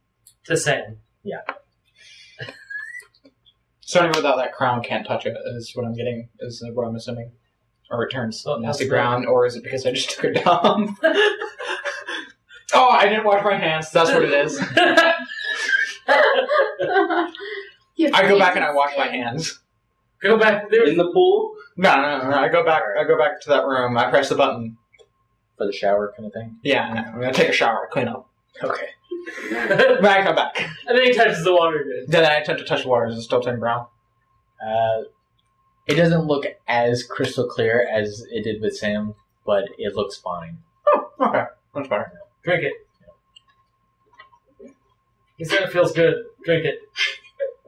Speaker 3: To Sam.
Speaker 8: So anyone without that crown can't touch it. Is what I'm getting. Is what I'm assuming. Or it turns
Speaker 3: Oh,
Speaker 8: nasty
Speaker 3: that's
Speaker 8: brown, or is it because I just took a dump? oh, I didn't wash my hands. That's what it is. I go back and I wash my
Speaker 5: stink.
Speaker 8: hands.
Speaker 3: go back there.
Speaker 7: In the pool?
Speaker 8: No, no, no, no. I go back. I go back to that room. I press the button.
Speaker 4: For the shower kind of thing.
Speaker 8: Yeah, no, I'm gonna take a shower, clean up.
Speaker 4: Okay.
Speaker 8: Then I come back.
Speaker 3: and then he touches the water again.
Speaker 8: Then I attempt to touch the water. Is it still turning brown?
Speaker 4: Uh, it doesn't look as crystal clear as it did with Sam, but it looks fine.
Speaker 8: Oh, okay. Much better.
Speaker 3: Drink it. He said it feels good. Drink it.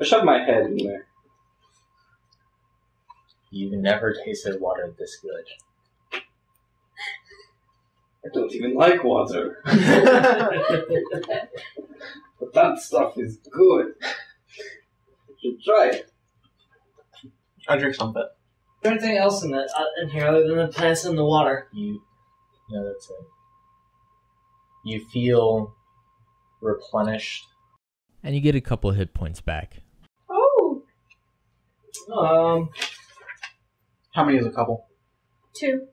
Speaker 7: I shoved my head in there.
Speaker 4: You've never tasted water this good.
Speaker 7: I don't even like water. But that stuff is good. You should try it.
Speaker 8: I drink some of it.
Speaker 3: Is there anything else in that uh, in here other than the plants and the water?
Speaker 4: You, no, that's it. you feel replenished.
Speaker 1: And you get a couple hit points back.
Speaker 5: Oh,
Speaker 3: Um,
Speaker 8: How many is a couple?
Speaker 5: two.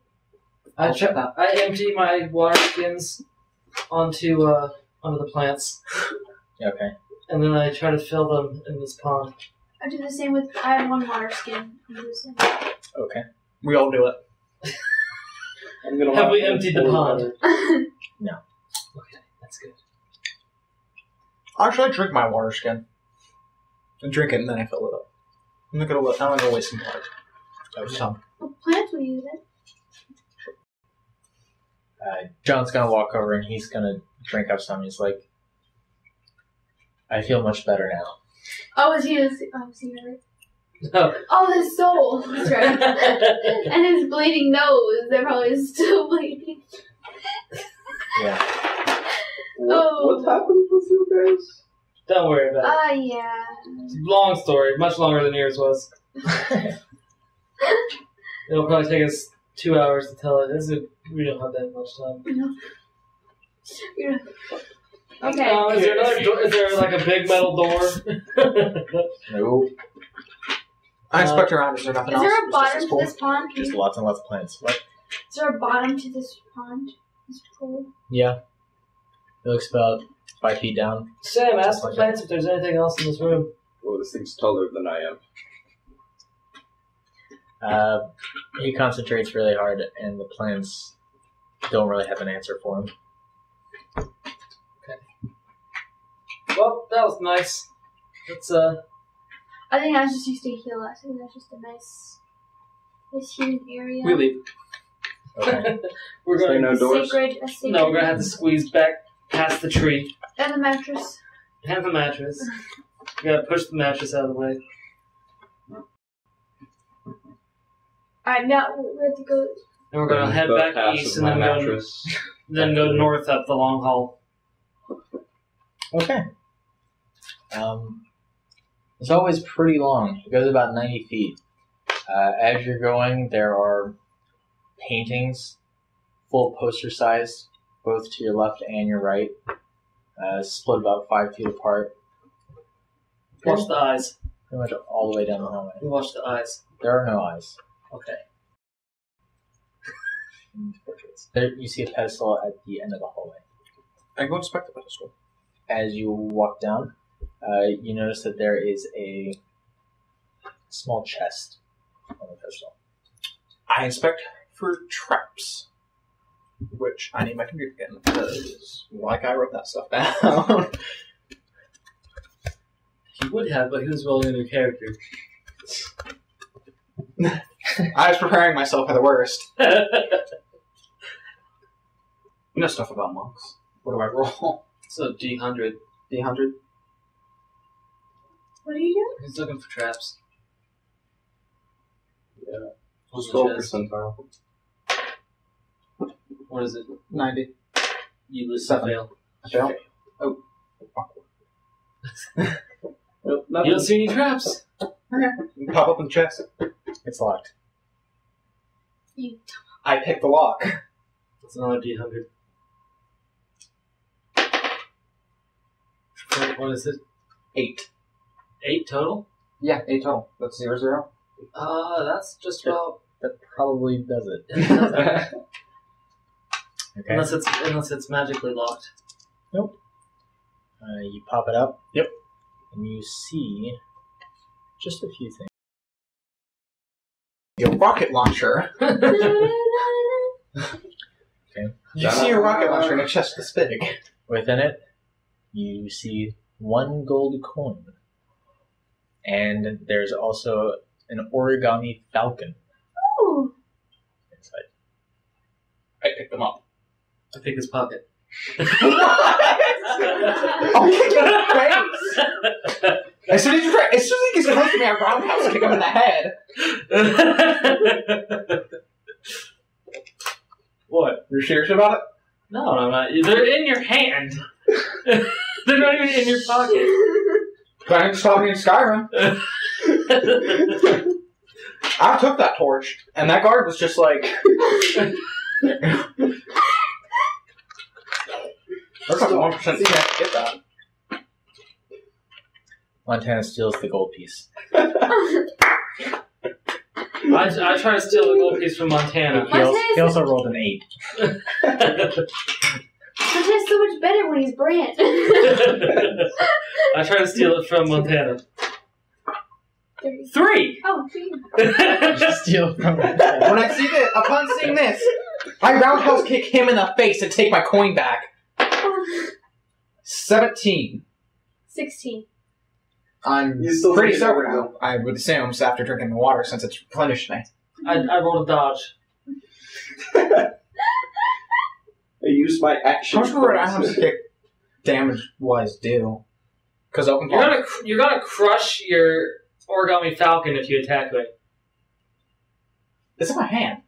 Speaker 3: I
Speaker 8: I'll check that.
Speaker 3: I empty my water skins onto uh onto the plants,
Speaker 4: Okay.
Speaker 3: and then I try to fill them in this pond.
Speaker 5: I do the same with. I have one water skin. I do the same.
Speaker 4: Okay.
Speaker 8: We all do it.
Speaker 7: I'm gonna
Speaker 3: Have we
Speaker 7: to
Speaker 3: emptied the
Speaker 7: pour
Speaker 3: pond?
Speaker 7: water.
Speaker 3: Okay, that's good.
Speaker 8: Actually, I drink my water skin. I drink it and then I fill it up. I'm not gonna. wa- I'm not gonna waste some water. That was dumb.
Speaker 5: Well, plants will use it.
Speaker 4: Uh, John's gonna walk over and he's gonna drink up some. He's like, I feel much better now.
Speaker 5: Oh, is he? A, oh, is he right?
Speaker 3: No.
Speaker 5: Oh, his soul. That's right. and his bleeding nose. That probably is still bleeding.
Speaker 4: Yeah.
Speaker 7: What,
Speaker 5: Oh.
Speaker 7: what happened with you guys?
Speaker 3: Don't worry about it.
Speaker 5: Ah, yeah.
Speaker 3: It's a long story, much longer than yours was. It'll probably take us two hours to tell it. This is, we don't have that much time.
Speaker 5: You're- Okay.
Speaker 3: Uh, is there another door? Is there like a big metal door?
Speaker 4: Nope.
Speaker 8: I
Speaker 3: Uh,
Speaker 8: around. Is there nothing
Speaker 5: Is
Speaker 8: else?
Speaker 5: there a
Speaker 8: It's just
Speaker 5: bottom
Speaker 8: this
Speaker 5: to
Speaker 8: pool?
Speaker 5: this pond? Can
Speaker 4: Just lots and lots of plants. What?
Speaker 5: Is there a bottom to this pond? This pool?
Speaker 4: Yeah. It looks about five feet down.
Speaker 3: Sam, ask the plants if there's anything else in this room.
Speaker 7: Oh, this thing's taller than I am.
Speaker 4: Uh, he concentrates really hard, and the plants don't really have an answer for him.
Speaker 3: Well, that was nice. Let's uh,
Speaker 5: I think I was just used to heal us. I think that's just a nice, nice healing area.
Speaker 8: We leave.
Speaker 4: Okay.
Speaker 3: we're
Speaker 7: Stay
Speaker 3: going.
Speaker 7: no doors.
Speaker 5: sacred, a sacred.
Speaker 3: No, we're gonna have to squeeze back past the tree
Speaker 5: And the mattress.
Speaker 3: and the mattress. We gotta push the mattress out of the way.
Speaker 5: Alright, now we have to go.
Speaker 3: And we're gonna head back east
Speaker 7: of
Speaker 3: and
Speaker 7: my
Speaker 3: then go,
Speaker 7: mattress.
Speaker 3: then go north up the long hall.
Speaker 4: Okay. Um, it's always pretty long. It goes about 90 feet. Uh, as you're going, there are paintings, full poster size, both to your left and your right, uh, split about five feet apart,
Speaker 3: Watch the eyes.
Speaker 4: pretty much all the way down the hallway.
Speaker 3: Watch the eyes.
Speaker 4: There are no eyes.
Speaker 3: Okay.
Speaker 4: these portraits. There, you see a pedestal at the end of the hallway.
Speaker 8: I go inspect the pedestal.
Speaker 4: As you walk down, uh, you notice that there is a small chest on the pedestal.
Speaker 8: I inspect for traps, which I need my computer again because, like, I wrote that stuff down.
Speaker 3: He would have, but he was rolling a new character.
Speaker 8: I was preparing myself for the worst. You know stuff about monks. What do I roll?
Speaker 3: so D hundred.
Speaker 8: D hundred.
Speaker 5: What are you doing?
Speaker 3: He's looking for traps.
Speaker 7: Yeah.
Speaker 3: On
Speaker 7: roll
Speaker 3: the chest.
Speaker 7: percentile.
Speaker 3: What is it?
Speaker 8: Ninety.
Speaker 3: You lose
Speaker 8: Seven.
Speaker 3: fail.
Speaker 8: Fail. Oh.
Speaker 7: Nope,
Speaker 3: You don't see any traps. Okay.
Speaker 8: Pop open the chest.
Speaker 4: It's locked.
Speaker 5: You
Speaker 8: I pick the lock.
Speaker 3: That's another D hundred. What- What is it?
Speaker 8: Eight.
Speaker 3: Eight total?
Speaker 8: Yeah, eight total. That's zero zero.
Speaker 3: Uh, that's just about.
Speaker 4: That probably does it.
Speaker 3: unless
Speaker 4: Okay.
Speaker 3: it's unless it's magically locked.
Speaker 4: Uh, you pop it up.
Speaker 8: Yep.
Speaker 4: And you see just a few things.
Speaker 8: Your rocket launcher. okay. You see a rocket launcher in a chest this big.
Speaker 4: Within it, you see one gold coin. And there's also an origami falcon
Speaker 5: Ooh.
Speaker 4: inside.
Speaker 8: I pick them up.
Speaker 3: I pick his pocket.
Speaker 8: Oh, kick him in the face! As soon as, you, as soon as he gets close to me, I roundhouse kick him in the head.
Speaker 3: what?
Speaker 8: You're serious about it?
Speaker 3: No, I'm not. They're in your hand. They're not even in your pocket.
Speaker 8: Trying to stop me in Skyrim. I took that torch, and that guard was just like. There's like a one percent chance to get that.
Speaker 4: Montana steals the gold piece.
Speaker 3: I, I try to steal the gold piece from Montana.
Speaker 4: He also, he also rolled an eight.
Speaker 5: Montana's so much better when he's Brandt.
Speaker 3: I try to steal it from Montana. Three.
Speaker 5: oh, gee.
Speaker 4: Steal from
Speaker 8: When I see this, upon seeing this, I roundhouse kick him in the face and take my coin back. Seventeen.
Speaker 5: Sixteen.
Speaker 8: I'm
Speaker 7: You still
Speaker 8: pretty
Speaker 7: think
Speaker 8: sober
Speaker 7: it
Speaker 8: now. I would assume just after drinking the water since it's replenished me.
Speaker 3: I, I rolled a dodge.
Speaker 7: I used my action.
Speaker 8: How much would I
Speaker 7: points.
Speaker 8: kick damage wise do? Because open
Speaker 3: You're gonna you're gonna crush your origami falcon if you attack it.
Speaker 8: It's in my hand.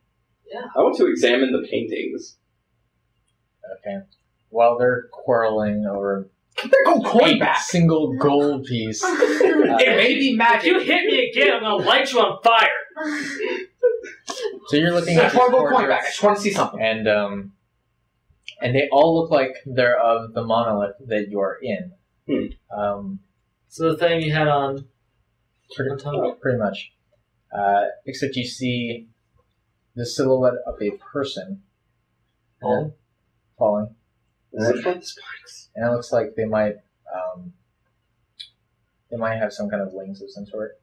Speaker 8: Yeah.
Speaker 7: I want to examine the paintings.
Speaker 4: Okay. While they're quarreling over
Speaker 8: Get that gold coin
Speaker 4: a
Speaker 8: back.
Speaker 4: single gold piece, uh,
Speaker 8: It may be magic.
Speaker 3: If you hit me again, I'm gonna light you on fire.
Speaker 4: so you're looking at
Speaker 8: one
Speaker 4: these
Speaker 8: gold coin back. I just want to see something.
Speaker 4: and um, and they all look like they're of the monolith that you're in.
Speaker 7: Hmm.
Speaker 4: Um,
Speaker 3: So the thing you had on
Speaker 4: pretty,
Speaker 3: on top.
Speaker 4: pretty much. Uh, except you see the silhouette of a person
Speaker 3: Oh.
Speaker 4: falling,
Speaker 7: Which one? Spikes.
Speaker 4: and it looks like they might um, they might have some kind of wings of some sort.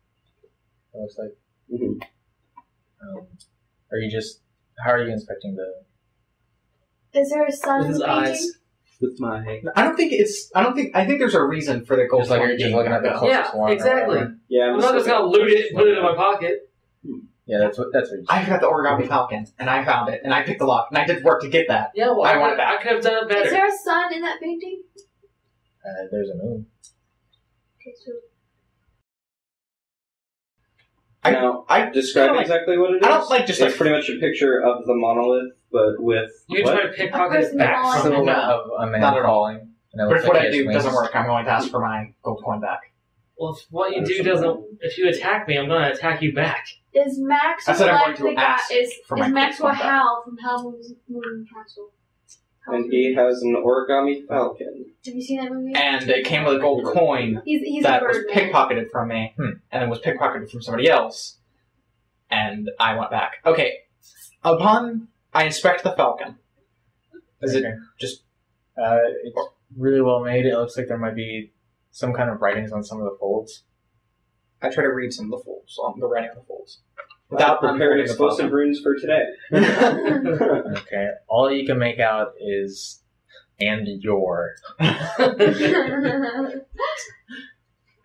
Speaker 4: It looks like.
Speaker 7: Mhm.
Speaker 4: Um, are you just how are you inspecting the?
Speaker 5: Is there a sun
Speaker 3: With his
Speaker 5: painting?
Speaker 3: eyes.
Speaker 7: With my.
Speaker 8: I don't think it's. I don't think. I think there's a reason for the gold
Speaker 4: Just like
Speaker 8: coin
Speaker 4: you're just looking at the closest
Speaker 3: Yeah,
Speaker 4: one. or
Speaker 3: exactly.
Speaker 4: whatever.
Speaker 7: Yeah,
Speaker 3: I'm not just gonna loot it and put it in my pocket.
Speaker 4: Yeah, that's what that's what. You
Speaker 8: I got the origami falcon, and I found it, and I picked the lock, and I did work to get that.
Speaker 3: Yeah, well,
Speaker 8: I
Speaker 3: I,
Speaker 8: want it back.
Speaker 3: I could have done it
Speaker 5: Is
Speaker 3: better.
Speaker 5: Is there a sun in that painting?
Speaker 4: uh, there's a moon.
Speaker 5: Okay, so
Speaker 8: I-
Speaker 7: now,
Speaker 8: I
Speaker 7: describe
Speaker 8: kinda like-
Speaker 7: exactly what it is.
Speaker 8: I don't like just
Speaker 7: it's
Speaker 8: like
Speaker 7: pretty much a picture of the monolith, but with
Speaker 3: You can
Speaker 7: what?
Speaker 3: try to pickpocket
Speaker 5: person
Speaker 3: it back.
Speaker 5: falling.
Speaker 3: from
Speaker 4: Silhouette
Speaker 8: no.
Speaker 4: of a man
Speaker 8: Not at all.
Speaker 4: falling. And it
Speaker 8: But
Speaker 4: looks
Speaker 8: if what
Speaker 4: like
Speaker 8: I
Speaker 4: he has
Speaker 8: do doesn't work, I'm going to ask for my gold coin back.
Speaker 3: Well, if what you do doesn't, if you attack me, I'm gonna attack you back.
Speaker 5: is Max
Speaker 8: I said I'm going to
Speaker 5: the guy?
Speaker 8: ask
Speaker 5: Is,
Speaker 8: for
Speaker 5: is
Speaker 8: my
Speaker 5: Maxwell
Speaker 8: gold coin back.
Speaker 5: Hal from Howl's Moving Castle?
Speaker 7: And he has an origami falcon.
Speaker 5: Have you seen that movie?
Speaker 8: And it came with a gold coin
Speaker 5: he's he's
Speaker 8: that
Speaker 5: a
Speaker 8: was
Speaker 5: bird. man.
Speaker 8: pickpocketed from me,
Speaker 4: Hmm.
Speaker 8: and then was pickpocketed from somebody else, and I went back. Okay, upon I inspect the falcon, is it
Speaker 4: Okay.
Speaker 8: just
Speaker 4: Uh, it's really well made. It looks like there might be some kind of writings on some of the folds.
Speaker 8: I try to read some of the folds, on the writing on the folds,
Speaker 7: Without
Speaker 8: without
Speaker 7: prepared
Speaker 8: unfolding the
Speaker 7: explosive
Speaker 8: falcon.
Speaker 7: runes for today.
Speaker 4: Okay, all you can make out is and your.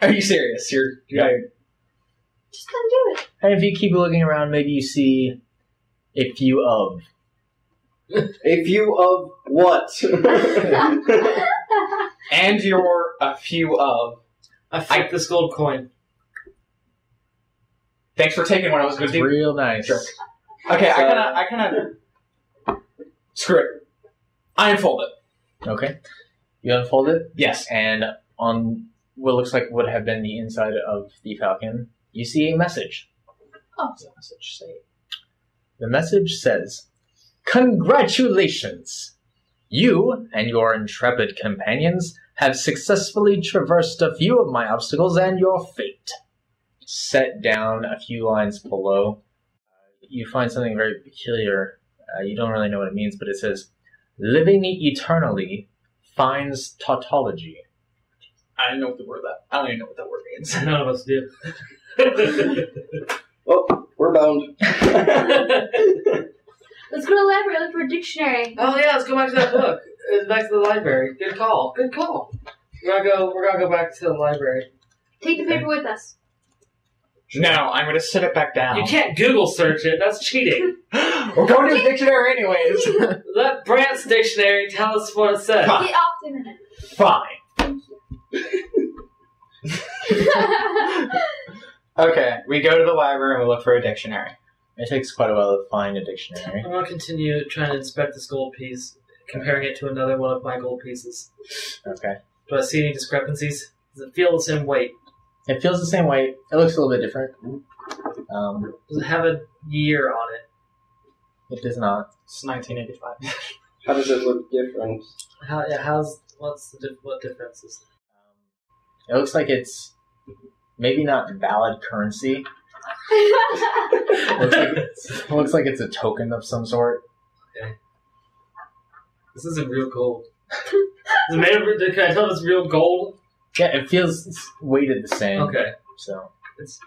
Speaker 8: Are you serious? You're
Speaker 4: Yeah.
Speaker 5: Just come do it.
Speaker 4: And if you keep looking around, maybe you see a few of.
Speaker 7: A few of what?
Speaker 8: and you're a few of.
Speaker 3: I flipped this gold coin.
Speaker 8: Thanks for taking what I was going to do.
Speaker 4: real nice.
Speaker 8: Jerk. Okay, I kind of, I kind of. Screw it. I unfold it.
Speaker 4: Okay, you unfold it,
Speaker 8: Yes.
Speaker 4: and on what looks like would have been the inside of the falcon, you see a message.
Speaker 8: Oh, what's the message say?
Speaker 4: The message says, Congratulations! You and your intrepid companions have successfully traversed a few of my obstacles and your fate. Set down a few lines below, you find something very peculiar. Uh, you don't really know what it means, but it says, Living eternally finds tautology.
Speaker 8: I don't know what the word that. I don't even know what that word means.
Speaker 3: None of us do.
Speaker 7: oh, we're bound.
Speaker 5: Let's go to the library. Look for a dictionary.
Speaker 3: oh yeah, let's go back to that book. Uh, Back to the library. Good call. Good call. We're gonna go. We're gonna go back to the library.
Speaker 5: Take the paper with us.
Speaker 8: No, I'm going to sit it back down.
Speaker 3: You can't Google search it. That's cheating.
Speaker 8: We're going to the dictionary anyways.
Speaker 3: Let Brandt's dictionary tell us what it says.
Speaker 8: Huh.
Speaker 5: Get off the internet.
Speaker 8: Fine. Okay, we go to the library and we look for a dictionary.
Speaker 4: It takes quite a while to find a dictionary.
Speaker 3: I'm gonna continue trying to inspect this gold piece, comparing it to another one of my gold pieces.
Speaker 4: Okay.
Speaker 3: Do I see any discrepancies? Does it feel the same weight?
Speaker 4: It feels the same weight. It looks a little bit different. Um,
Speaker 3: Does it have a year on it?
Speaker 4: it does not.
Speaker 8: It's 1985.
Speaker 9: How does it look different?
Speaker 3: How, yeah, how's what's the dif- what difference is?
Speaker 4: It looks like it's maybe not valid currency. Looks like it's, looks like it's a token of some sort. Okay.
Speaker 3: This isn't real gold. Is it made of? Can I tell if it's real gold?
Speaker 4: Yeah, it feels weighted the same.
Speaker 3: Okay,
Speaker 4: So
Speaker 3: it's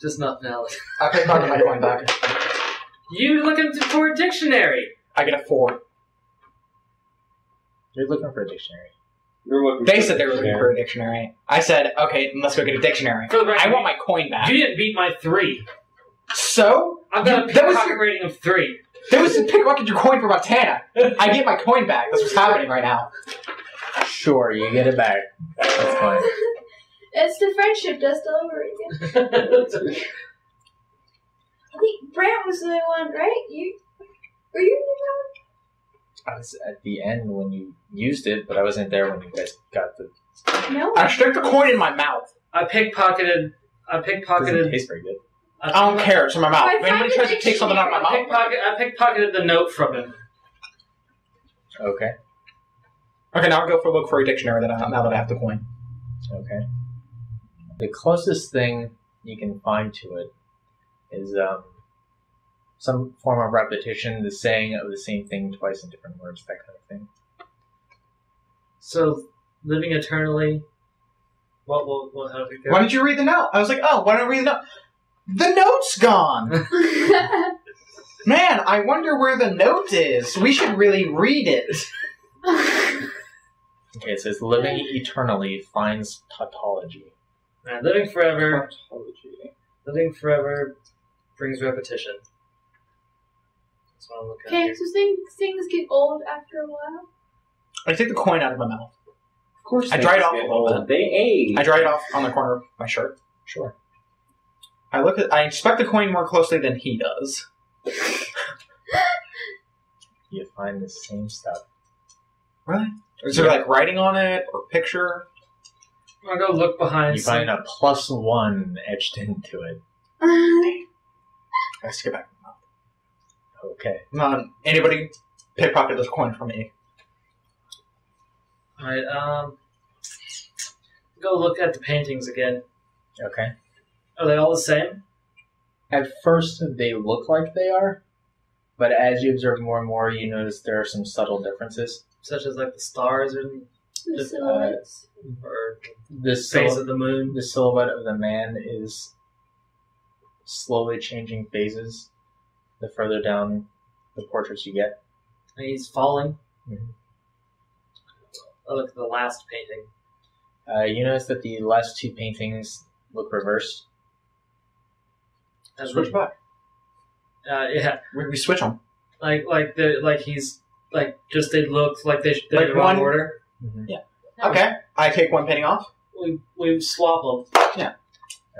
Speaker 3: just not valid.
Speaker 8: I pickpocket my coin back.
Speaker 3: You looking for a dictionary?
Speaker 8: I get a four.
Speaker 4: you're looking for a dictionary.
Speaker 9: You're looking
Speaker 8: They
Speaker 9: for
Speaker 8: said they were looking for a dictionary. I said, okay, let's go get a dictionary.
Speaker 3: For the record,
Speaker 8: I want my coin back.
Speaker 3: You didn't beat my three.
Speaker 8: So?
Speaker 3: I've got a
Speaker 8: You- that was
Speaker 3: pickpocket
Speaker 8: your-
Speaker 3: rating of three.
Speaker 8: There was a pickpocket your coin for Montana. I get my coin back. That's what's happening right now.
Speaker 4: Sure, you get it back. That's fine.
Speaker 5: it's the friendship dust all over again. I think Brandt was the only one, right? You were you
Speaker 4: I was at the end when you used it, but I wasn't there when you guys got the.
Speaker 5: the? No.
Speaker 8: I stuck the coin in my mouth.
Speaker 3: I pickpocketed. I
Speaker 4: Doesn't
Speaker 3: pickpocketed.
Speaker 4: taste very good.
Speaker 8: I don't care. It's in my mouth.
Speaker 5: I
Speaker 8: If anybody tries to take something out of my mouth,
Speaker 3: pickpocket, I pickpocketed the note from him.
Speaker 4: Okay.
Speaker 8: okay, now I'll go for look for a dictionary. That I, now that I have the coin.
Speaker 4: Okay. The closest thing you can find to it is um, some form of repetition, the saying of the same thing twice in different words, that kind of thing.
Speaker 3: So, living eternally. What? What? What? How did it go?
Speaker 8: Why did you read the note? I was like, oh, why don't I read the note? The note's gone. Man, I wonder where the note is. We should really read it.
Speaker 4: Okay, it says living eternally finds tautology.
Speaker 3: Man, living forever. Living forever brings repetition. That's what I'm looking at
Speaker 5: okay,
Speaker 3: here.
Speaker 5: so things things get old after a while.
Speaker 8: I take the coin out of my mouth.
Speaker 9: Of course,
Speaker 8: I dried
Speaker 9: things
Speaker 8: off a little
Speaker 9: old. They age.
Speaker 8: I dry it off on the corner of my shirt.
Speaker 4: Sure.
Speaker 8: I look at. I inspect the coin more closely than he does.
Speaker 4: You find the same stuff.
Speaker 8: Really? Is there like writing on it or picture?
Speaker 3: I'll go look behind.
Speaker 4: You
Speaker 3: some-
Speaker 4: find a plus one etched into it.
Speaker 8: I have to get back.
Speaker 4: Okay.
Speaker 8: Um, anybody pickpocket this coin from me?
Speaker 3: Alright, um. Go look at the paintings again.
Speaker 4: Okay.
Speaker 3: Are they all the same?
Speaker 4: At first, they look like they are, but as you observe more and more, you notice there are some subtle differences.
Speaker 3: Such as like the stars or,
Speaker 5: The
Speaker 4: Just, uh,
Speaker 5: silhouettes.
Speaker 3: or
Speaker 4: The,
Speaker 3: the face
Speaker 4: sil-
Speaker 3: of the moon?
Speaker 4: the silhouette of the man is slowly changing phases the further down the portraits you get.
Speaker 3: And he's falling.
Speaker 4: Mhm.
Speaker 3: I look at the last painting.
Speaker 4: Uh, you notice that the last two paintings look reversed.
Speaker 3: And
Speaker 8: Switch back.
Speaker 3: Uh, yeah,
Speaker 8: We, we switch them.
Speaker 3: like like the like he's like just they look like they they're
Speaker 8: Like
Speaker 3: in the wrong
Speaker 8: one-
Speaker 3: order.
Speaker 8: Okay. I take one painting off.
Speaker 3: We we swap them. Yeah.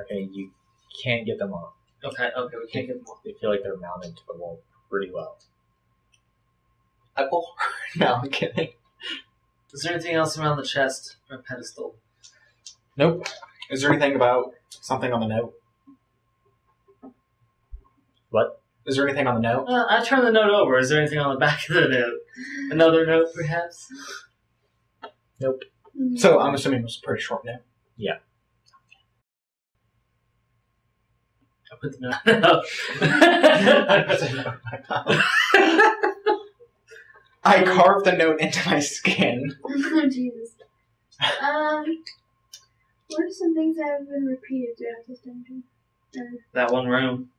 Speaker 4: Okay, you can't get them off.
Speaker 3: Okay, okay, we can't get them off.
Speaker 4: They feel like they're mounted to the wall pretty well.
Speaker 8: I pull. no, I'm kidding.
Speaker 3: Is there anything else around the chest or pedestal?
Speaker 8: Nope. Is there anything about something on the note?
Speaker 4: What?
Speaker 8: Is there anything on the note?
Speaker 3: Uh, I turn the note over. Is there anything on the back of the note? Another note, perhaps?
Speaker 5: Nope.
Speaker 8: So I'm assuming it was a pretty short note.
Speaker 3: I put the note.
Speaker 8: I carved the note into my skin.
Speaker 5: oh Jesus. Um, what are some things that have been repeated throughout this dungeon?
Speaker 3: that one room.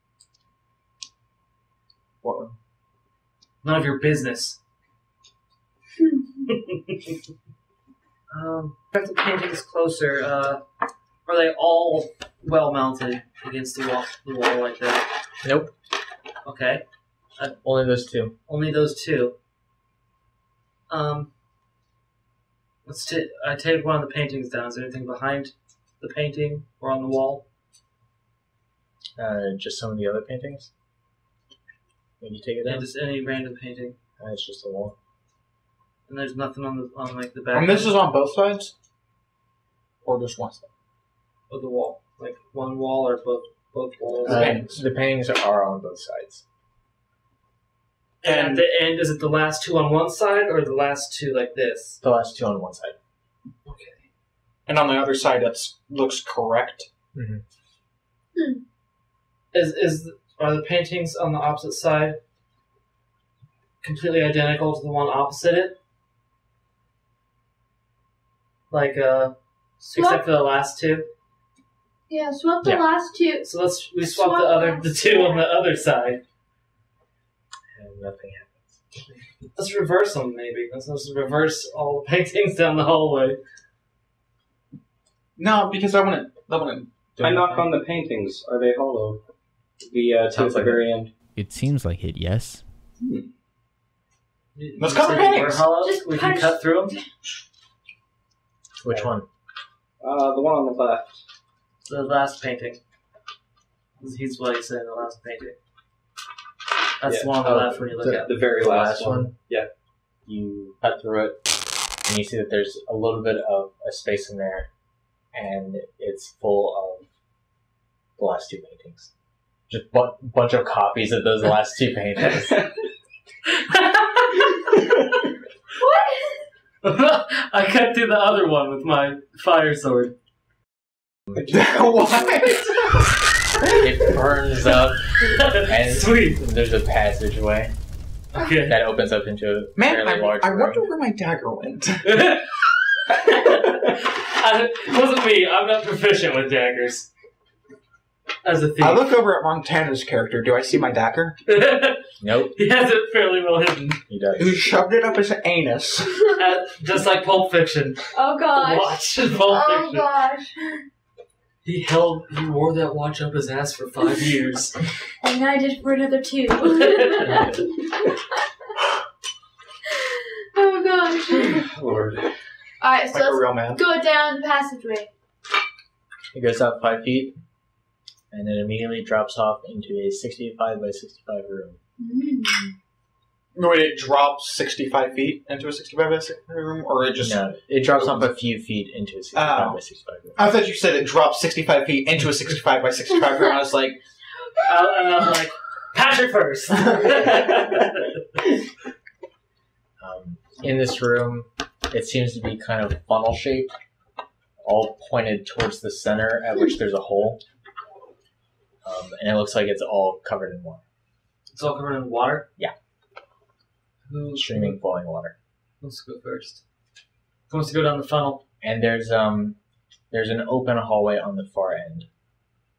Speaker 8: What?
Speaker 3: None of your business.
Speaker 5: Hmm.
Speaker 3: um, check the paintings closer. Uh, are they all well mounted against the wall, the wall like that?
Speaker 4: Nope.
Speaker 3: Okay,
Speaker 4: Only those two.
Speaker 3: only those two. Um, let's ta- I take one of the paintings down. Is there anything behind the painting or on the wall?
Speaker 4: Uh, just some of the other paintings. When you take it
Speaker 3: Yeah,
Speaker 4: down,
Speaker 3: just any random painting.
Speaker 4: uh, it's just a wall.
Speaker 3: And there's nothing on the on like the back
Speaker 8: And this is on both sides? Or just one side?
Speaker 3: Of the wall, like one wall or both both walls.
Speaker 4: Uh,
Speaker 8: paintings.
Speaker 4: the paintings are on both sides.
Speaker 3: And at
Speaker 8: And
Speaker 3: the end, is it the last two on one side or the last two like this?
Speaker 4: The last two on one side. Okay.
Speaker 8: And on the other side, that's looks correct. Hmm.
Speaker 3: Is is are the paintings on the opposite side completely identical to the one opposite it? Like uh, except for the last two.
Speaker 5: Yeah, swap the
Speaker 4: Yeah.
Speaker 5: last two.
Speaker 3: So let's we swap,
Speaker 5: Swap
Speaker 3: the other the two on the other side.
Speaker 4: And nothing happened.
Speaker 3: Let's reverse them maybe. Let's just reverse all the paintings down the hallway.
Speaker 8: No, because I want to. I wouldn't. do
Speaker 9: I knock on the paintings. Are they hollow? The uh, two at the
Speaker 4: like it.
Speaker 9: very end.
Speaker 1: It seems like it, yes.
Speaker 8: Let's cut the
Speaker 3: said they were
Speaker 8: paintings.
Speaker 3: hollow?
Speaker 5: Just
Speaker 3: we can cut through them.
Speaker 4: Which one?
Speaker 9: Uh, the one on the left.
Speaker 3: The last painting. He's what he said in the last painting. That's the
Speaker 9: Yeah.
Speaker 3: one on the
Speaker 4: Oh,
Speaker 3: left when you look
Speaker 4: the-
Speaker 3: at.
Speaker 9: The very
Speaker 4: The
Speaker 9: last,
Speaker 4: last one?
Speaker 9: Yeah.
Speaker 4: You cut through it, and you see that there's a little bit of a space in there, and it's full of the last two paintings. Just a bunch of copies of those last two paintings. What?
Speaker 3: I cut through the other one with my fire sword.
Speaker 8: What?
Speaker 4: it burns up, and
Speaker 3: Sweet.
Speaker 4: there's a passageway
Speaker 3: Okay.
Speaker 4: that opens up into a
Speaker 8: Man,
Speaker 4: fairly
Speaker 8: I,
Speaker 4: large
Speaker 8: I
Speaker 4: room.
Speaker 8: wonder where my dagger went.
Speaker 3: I, it wasn't me. I'm not proficient with daggers. As a thief.
Speaker 8: I look over at Montana's character. Do I see my dagger?
Speaker 4: Nope,
Speaker 3: he has it fairly well hidden.
Speaker 4: he does.
Speaker 8: He shoved it up his anus?
Speaker 3: Uh, just like Pulp Fiction.
Speaker 5: Oh gosh.
Speaker 3: Watch Pulp
Speaker 5: Oh
Speaker 3: Fiction.
Speaker 5: gosh.
Speaker 3: He held, he wore that watch up his ass for five years.
Speaker 5: And I did for another two. oh gosh.
Speaker 9: Lord.
Speaker 5: Alright, so
Speaker 8: Like a
Speaker 5: let's
Speaker 8: real man.
Speaker 5: go down the passageway.
Speaker 4: It goes up five feet, and then immediately drops off into a 65 by 65 room.
Speaker 5: Mm.
Speaker 8: Wait, it drops 65 feet into a 65 by 65 room? Or it just.
Speaker 4: No, it drops off a few feet into a 65
Speaker 8: Oh.
Speaker 4: by 65 room.
Speaker 8: I thought you said it drops 65 feet into a 65 by 65 room. I was like,
Speaker 3: Uh, and I'm like, Patrick first.
Speaker 4: Um, in this room, it seems to be kind of funnel shaped, all pointed towards the center, at which there's a hole. Um, and it looks like it's all covered in water,
Speaker 3: it's all covered in water.
Speaker 4: Yeah.
Speaker 3: Who
Speaker 4: streaming, flowing water.
Speaker 3: wants to go first? Who wants to go down the funnel?
Speaker 4: And there's um, there's an open hallway on the far end,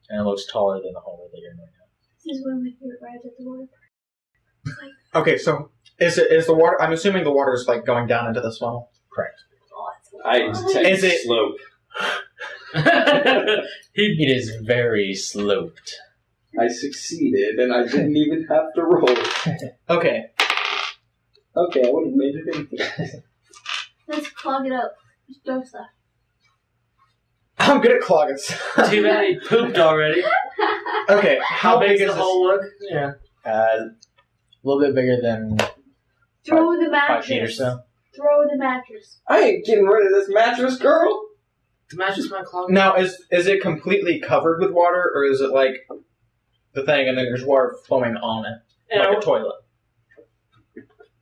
Speaker 4: and it looks taller than the hallway that you're in right now.
Speaker 5: This is one of my favorite rides at the water park.
Speaker 8: okay, so is it is the water? I'm assuming the water is like going down into this funnel.
Speaker 4: Correct.
Speaker 5: Oh, it's
Speaker 9: I detect
Speaker 8: Is it-
Speaker 9: slope.
Speaker 4: It is very sloped.
Speaker 9: I succeeded, and I didn't even have to roll.
Speaker 8: Okay,
Speaker 9: Okay, I would have made it in.
Speaker 5: Let's clog it up. Just throw stuff.
Speaker 8: I'm good at clogging.
Speaker 3: too bad he pooped already.
Speaker 8: okay, how, big
Speaker 3: big's
Speaker 8: is
Speaker 3: the
Speaker 8: this?
Speaker 3: hole look? Yeah.
Speaker 4: Uh, a little bit bigger than
Speaker 5: Throw the
Speaker 4: five feet or
Speaker 5: mattress.
Speaker 4: so.
Speaker 5: Throw the mattress.
Speaker 9: I ain't getting rid of this mattress, girl.
Speaker 3: The mattress might clog.
Speaker 8: Now, is is it completely covered with water, or is it like the thing and then there's water flowing on it,
Speaker 3: And
Speaker 8: like a toilet?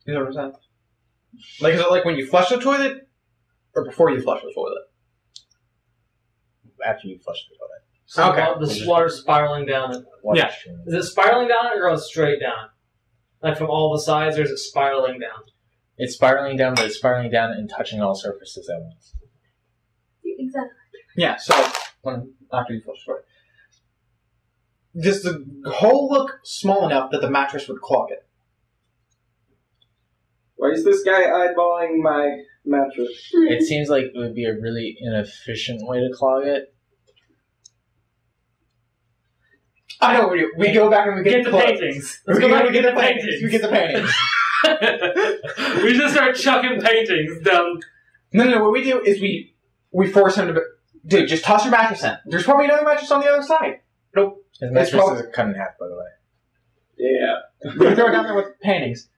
Speaker 8: You know what I'm saying? Like, is it like when you flush the toilet, or before you flush the toilet?
Speaker 4: After you flush the toilet.
Speaker 3: so
Speaker 8: Okay.
Speaker 3: the water the spiraling down. it.
Speaker 4: Water
Speaker 8: Yeah.
Speaker 4: streaming.
Speaker 3: Is it spiraling down or going straight down? Like from all the sides, or is it spiraling down?
Speaker 4: It's spiraling down, but it's spiraling down and touching all surfaces at once.
Speaker 5: Exactly.
Speaker 8: Yeah. So when after you flush the toilet, does the hole look small enough that the mattress would clog it?
Speaker 9: Why is this guy eyeballing my mattress?
Speaker 4: It seems like it would be a really inefficient way to clog it.
Speaker 8: I know what we. We go back and we get,
Speaker 3: Get the
Speaker 8: clothes.
Speaker 3: paintings.
Speaker 8: We,
Speaker 3: Let's go
Speaker 8: go
Speaker 3: back
Speaker 8: we
Speaker 3: and
Speaker 8: get the paintings. We get the paintings.
Speaker 3: we just start chucking paintings down.
Speaker 8: No, no, no. What we do is we we force him to. Be, dude, just toss your mattress in. There's probably another mattress on the other side. Nope.
Speaker 4: His
Speaker 8: It's
Speaker 4: mattress
Speaker 8: prob-
Speaker 4: is cut in half, by the way.
Speaker 9: Yeah.
Speaker 8: We throw it down there with paintings.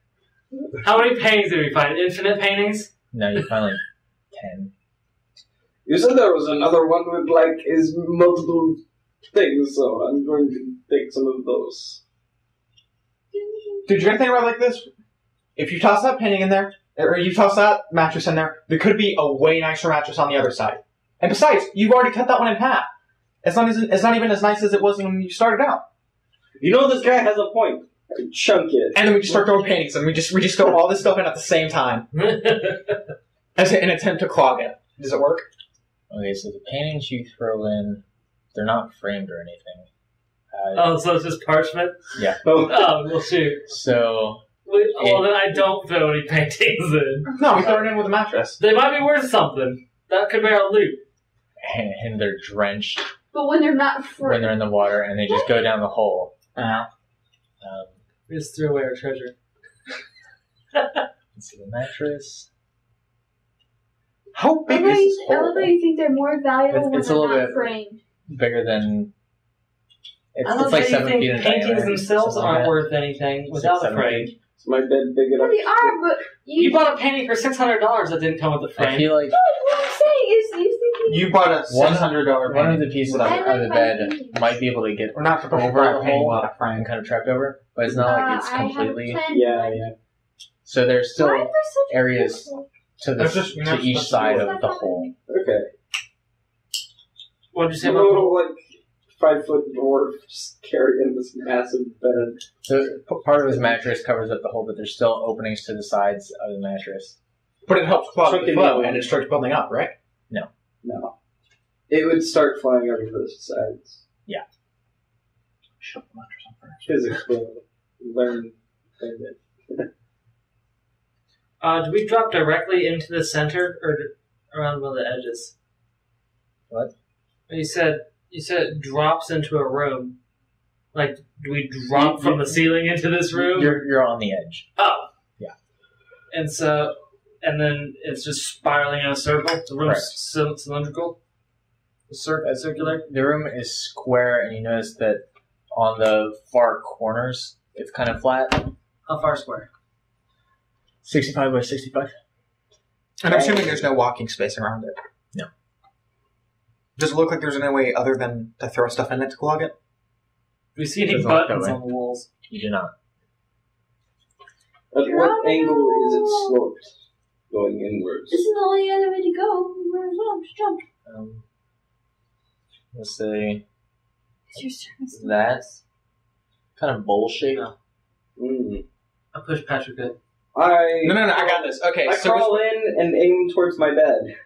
Speaker 3: How many paintings did we find? Infinite paintings?
Speaker 4: No, you find like ten.
Speaker 9: You said there was another one with like his multiple things, so I'm going to take some of those.
Speaker 8: Dude, you got anything around like this? if you toss that painting in there, or you toss that mattress in there, there could be a way nicer mattress on the other side. And besides, you've already cut that one in half. It's not, as- it's not even as nice as it was when you started out.
Speaker 9: You know this guy has a point. Chunk it.
Speaker 8: And then we just start throwing paintings, and we just we just throw all this stuff in at the same time as an attempt to clog it. Does it work?
Speaker 4: Okay, so the paintings you throw in, they're not framed or anything. Uh,
Speaker 3: oh, so it's just parchment?
Speaker 4: Yeah.
Speaker 9: Oh,
Speaker 3: Oh, well, shoot.
Speaker 4: So
Speaker 3: Wait, Well, then I don't throw any paintings in.
Speaker 8: No, we throw it in with a mattress.
Speaker 3: They might be worth something. That could be our loot.
Speaker 4: and, and they're drenched
Speaker 5: But when they're not
Speaker 4: when they're in the water, and they just go down the hole.
Speaker 8: Uh,
Speaker 4: Um,
Speaker 3: We just threw away our treasure.
Speaker 4: let's see the mattress.
Speaker 8: how
Speaker 5: I
Speaker 8: big
Speaker 5: love
Speaker 8: is this
Speaker 5: you- I love
Speaker 8: hole?
Speaker 5: how you think they're more valuable
Speaker 4: It's-
Speaker 5: when
Speaker 4: it's a
Speaker 5: they're
Speaker 4: little
Speaker 5: not
Speaker 4: bit-
Speaker 5: framed.
Speaker 4: Bigger than. It's,
Speaker 3: I love
Speaker 4: it's like
Speaker 3: how you
Speaker 4: seven
Speaker 3: think
Speaker 4: feet in
Speaker 3: paintings
Speaker 4: diameter.
Speaker 3: themselves
Speaker 4: something like
Speaker 3: aren't
Speaker 4: that.
Speaker 3: worth anything without a
Speaker 4: seven
Speaker 3: frame.
Speaker 4: feet.
Speaker 9: is my bed big
Speaker 5: Well,
Speaker 9: enough?
Speaker 5: they are, but you.
Speaker 3: You bought a painting for six hundred dollars that didn't come with a
Speaker 4: I
Speaker 3: frame.
Speaker 4: feel like
Speaker 5: No, what I'm saying is, you thinking.
Speaker 8: You bought a
Speaker 4: One-
Speaker 8: six hundred dollar
Speaker 4: one of the pieces of,
Speaker 8: Without-
Speaker 4: of the bed
Speaker 5: my
Speaker 4: might be able to get
Speaker 8: We're not supposed to
Speaker 4: over
Speaker 8: buy
Speaker 4: the
Speaker 8: a painting
Speaker 4: hole
Speaker 8: without a frame.
Speaker 4: and kind of trapped over, but it's not like it's
Speaker 5: Uh, I have a
Speaker 4: completely.
Speaker 5: plan.
Speaker 9: Yeah, yeah.
Speaker 4: So there's still
Speaker 5: there
Speaker 4: areas to the
Speaker 8: just-
Speaker 4: to
Speaker 8: not
Speaker 4: each side of the hole.
Speaker 9: Okay.
Speaker 3: What did you say
Speaker 9: a
Speaker 3: about
Speaker 9: little like five foot dwarf just carrying this massive bed.
Speaker 4: So part of his mattress covers up the hole, but there's still openings to the sides of the mattress.
Speaker 8: But it helps clog the
Speaker 9: Chunking
Speaker 8: flow, and it starts building up, right?
Speaker 9: No. It would start flying over the sides. Yeah.
Speaker 8: Shut the mattress on first.
Speaker 9: Physics will learn learn it.
Speaker 3: Uh, do we drop directly into the center or around one of the edges?
Speaker 4: What?
Speaker 3: You said you said it drops into a room. Like, do we drop from the ceiling into this room?
Speaker 4: You're you're on the edge.
Speaker 3: oh,
Speaker 4: Yeah.
Speaker 3: And so, and then it's just spiraling in a circle. The room's
Speaker 4: Correct.
Speaker 3: cylindrical, Cir- uh, circular.
Speaker 4: The room is square, and you notice that on the far corners it's kind of flat.
Speaker 3: How far square?
Speaker 4: Sixty-five by sixty-five.
Speaker 8: And I'm assuming there's no walking space around it.
Speaker 4: No.
Speaker 8: Does it look like there's any way other than to throw stuff in it to clog it?
Speaker 3: Do we see any
Speaker 4: Doesn't look that
Speaker 3: buttons
Speaker 4: way.
Speaker 3: on the walls?
Speaker 4: You do not.
Speaker 9: At what angle is it sloped going inwards?
Speaker 5: This is the only other way to go. We might as well just jump.
Speaker 4: Um, let's say
Speaker 5: It's your service.
Speaker 4: that kind of bowl shape.
Speaker 9: Mm.
Speaker 3: I push Patrick in.
Speaker 9: I
Speaker 8: No, no, no. I got this. Okay,
Speaker 9: I
Speaker 8: so
Speaker 9: crawl in and aim towards my bed.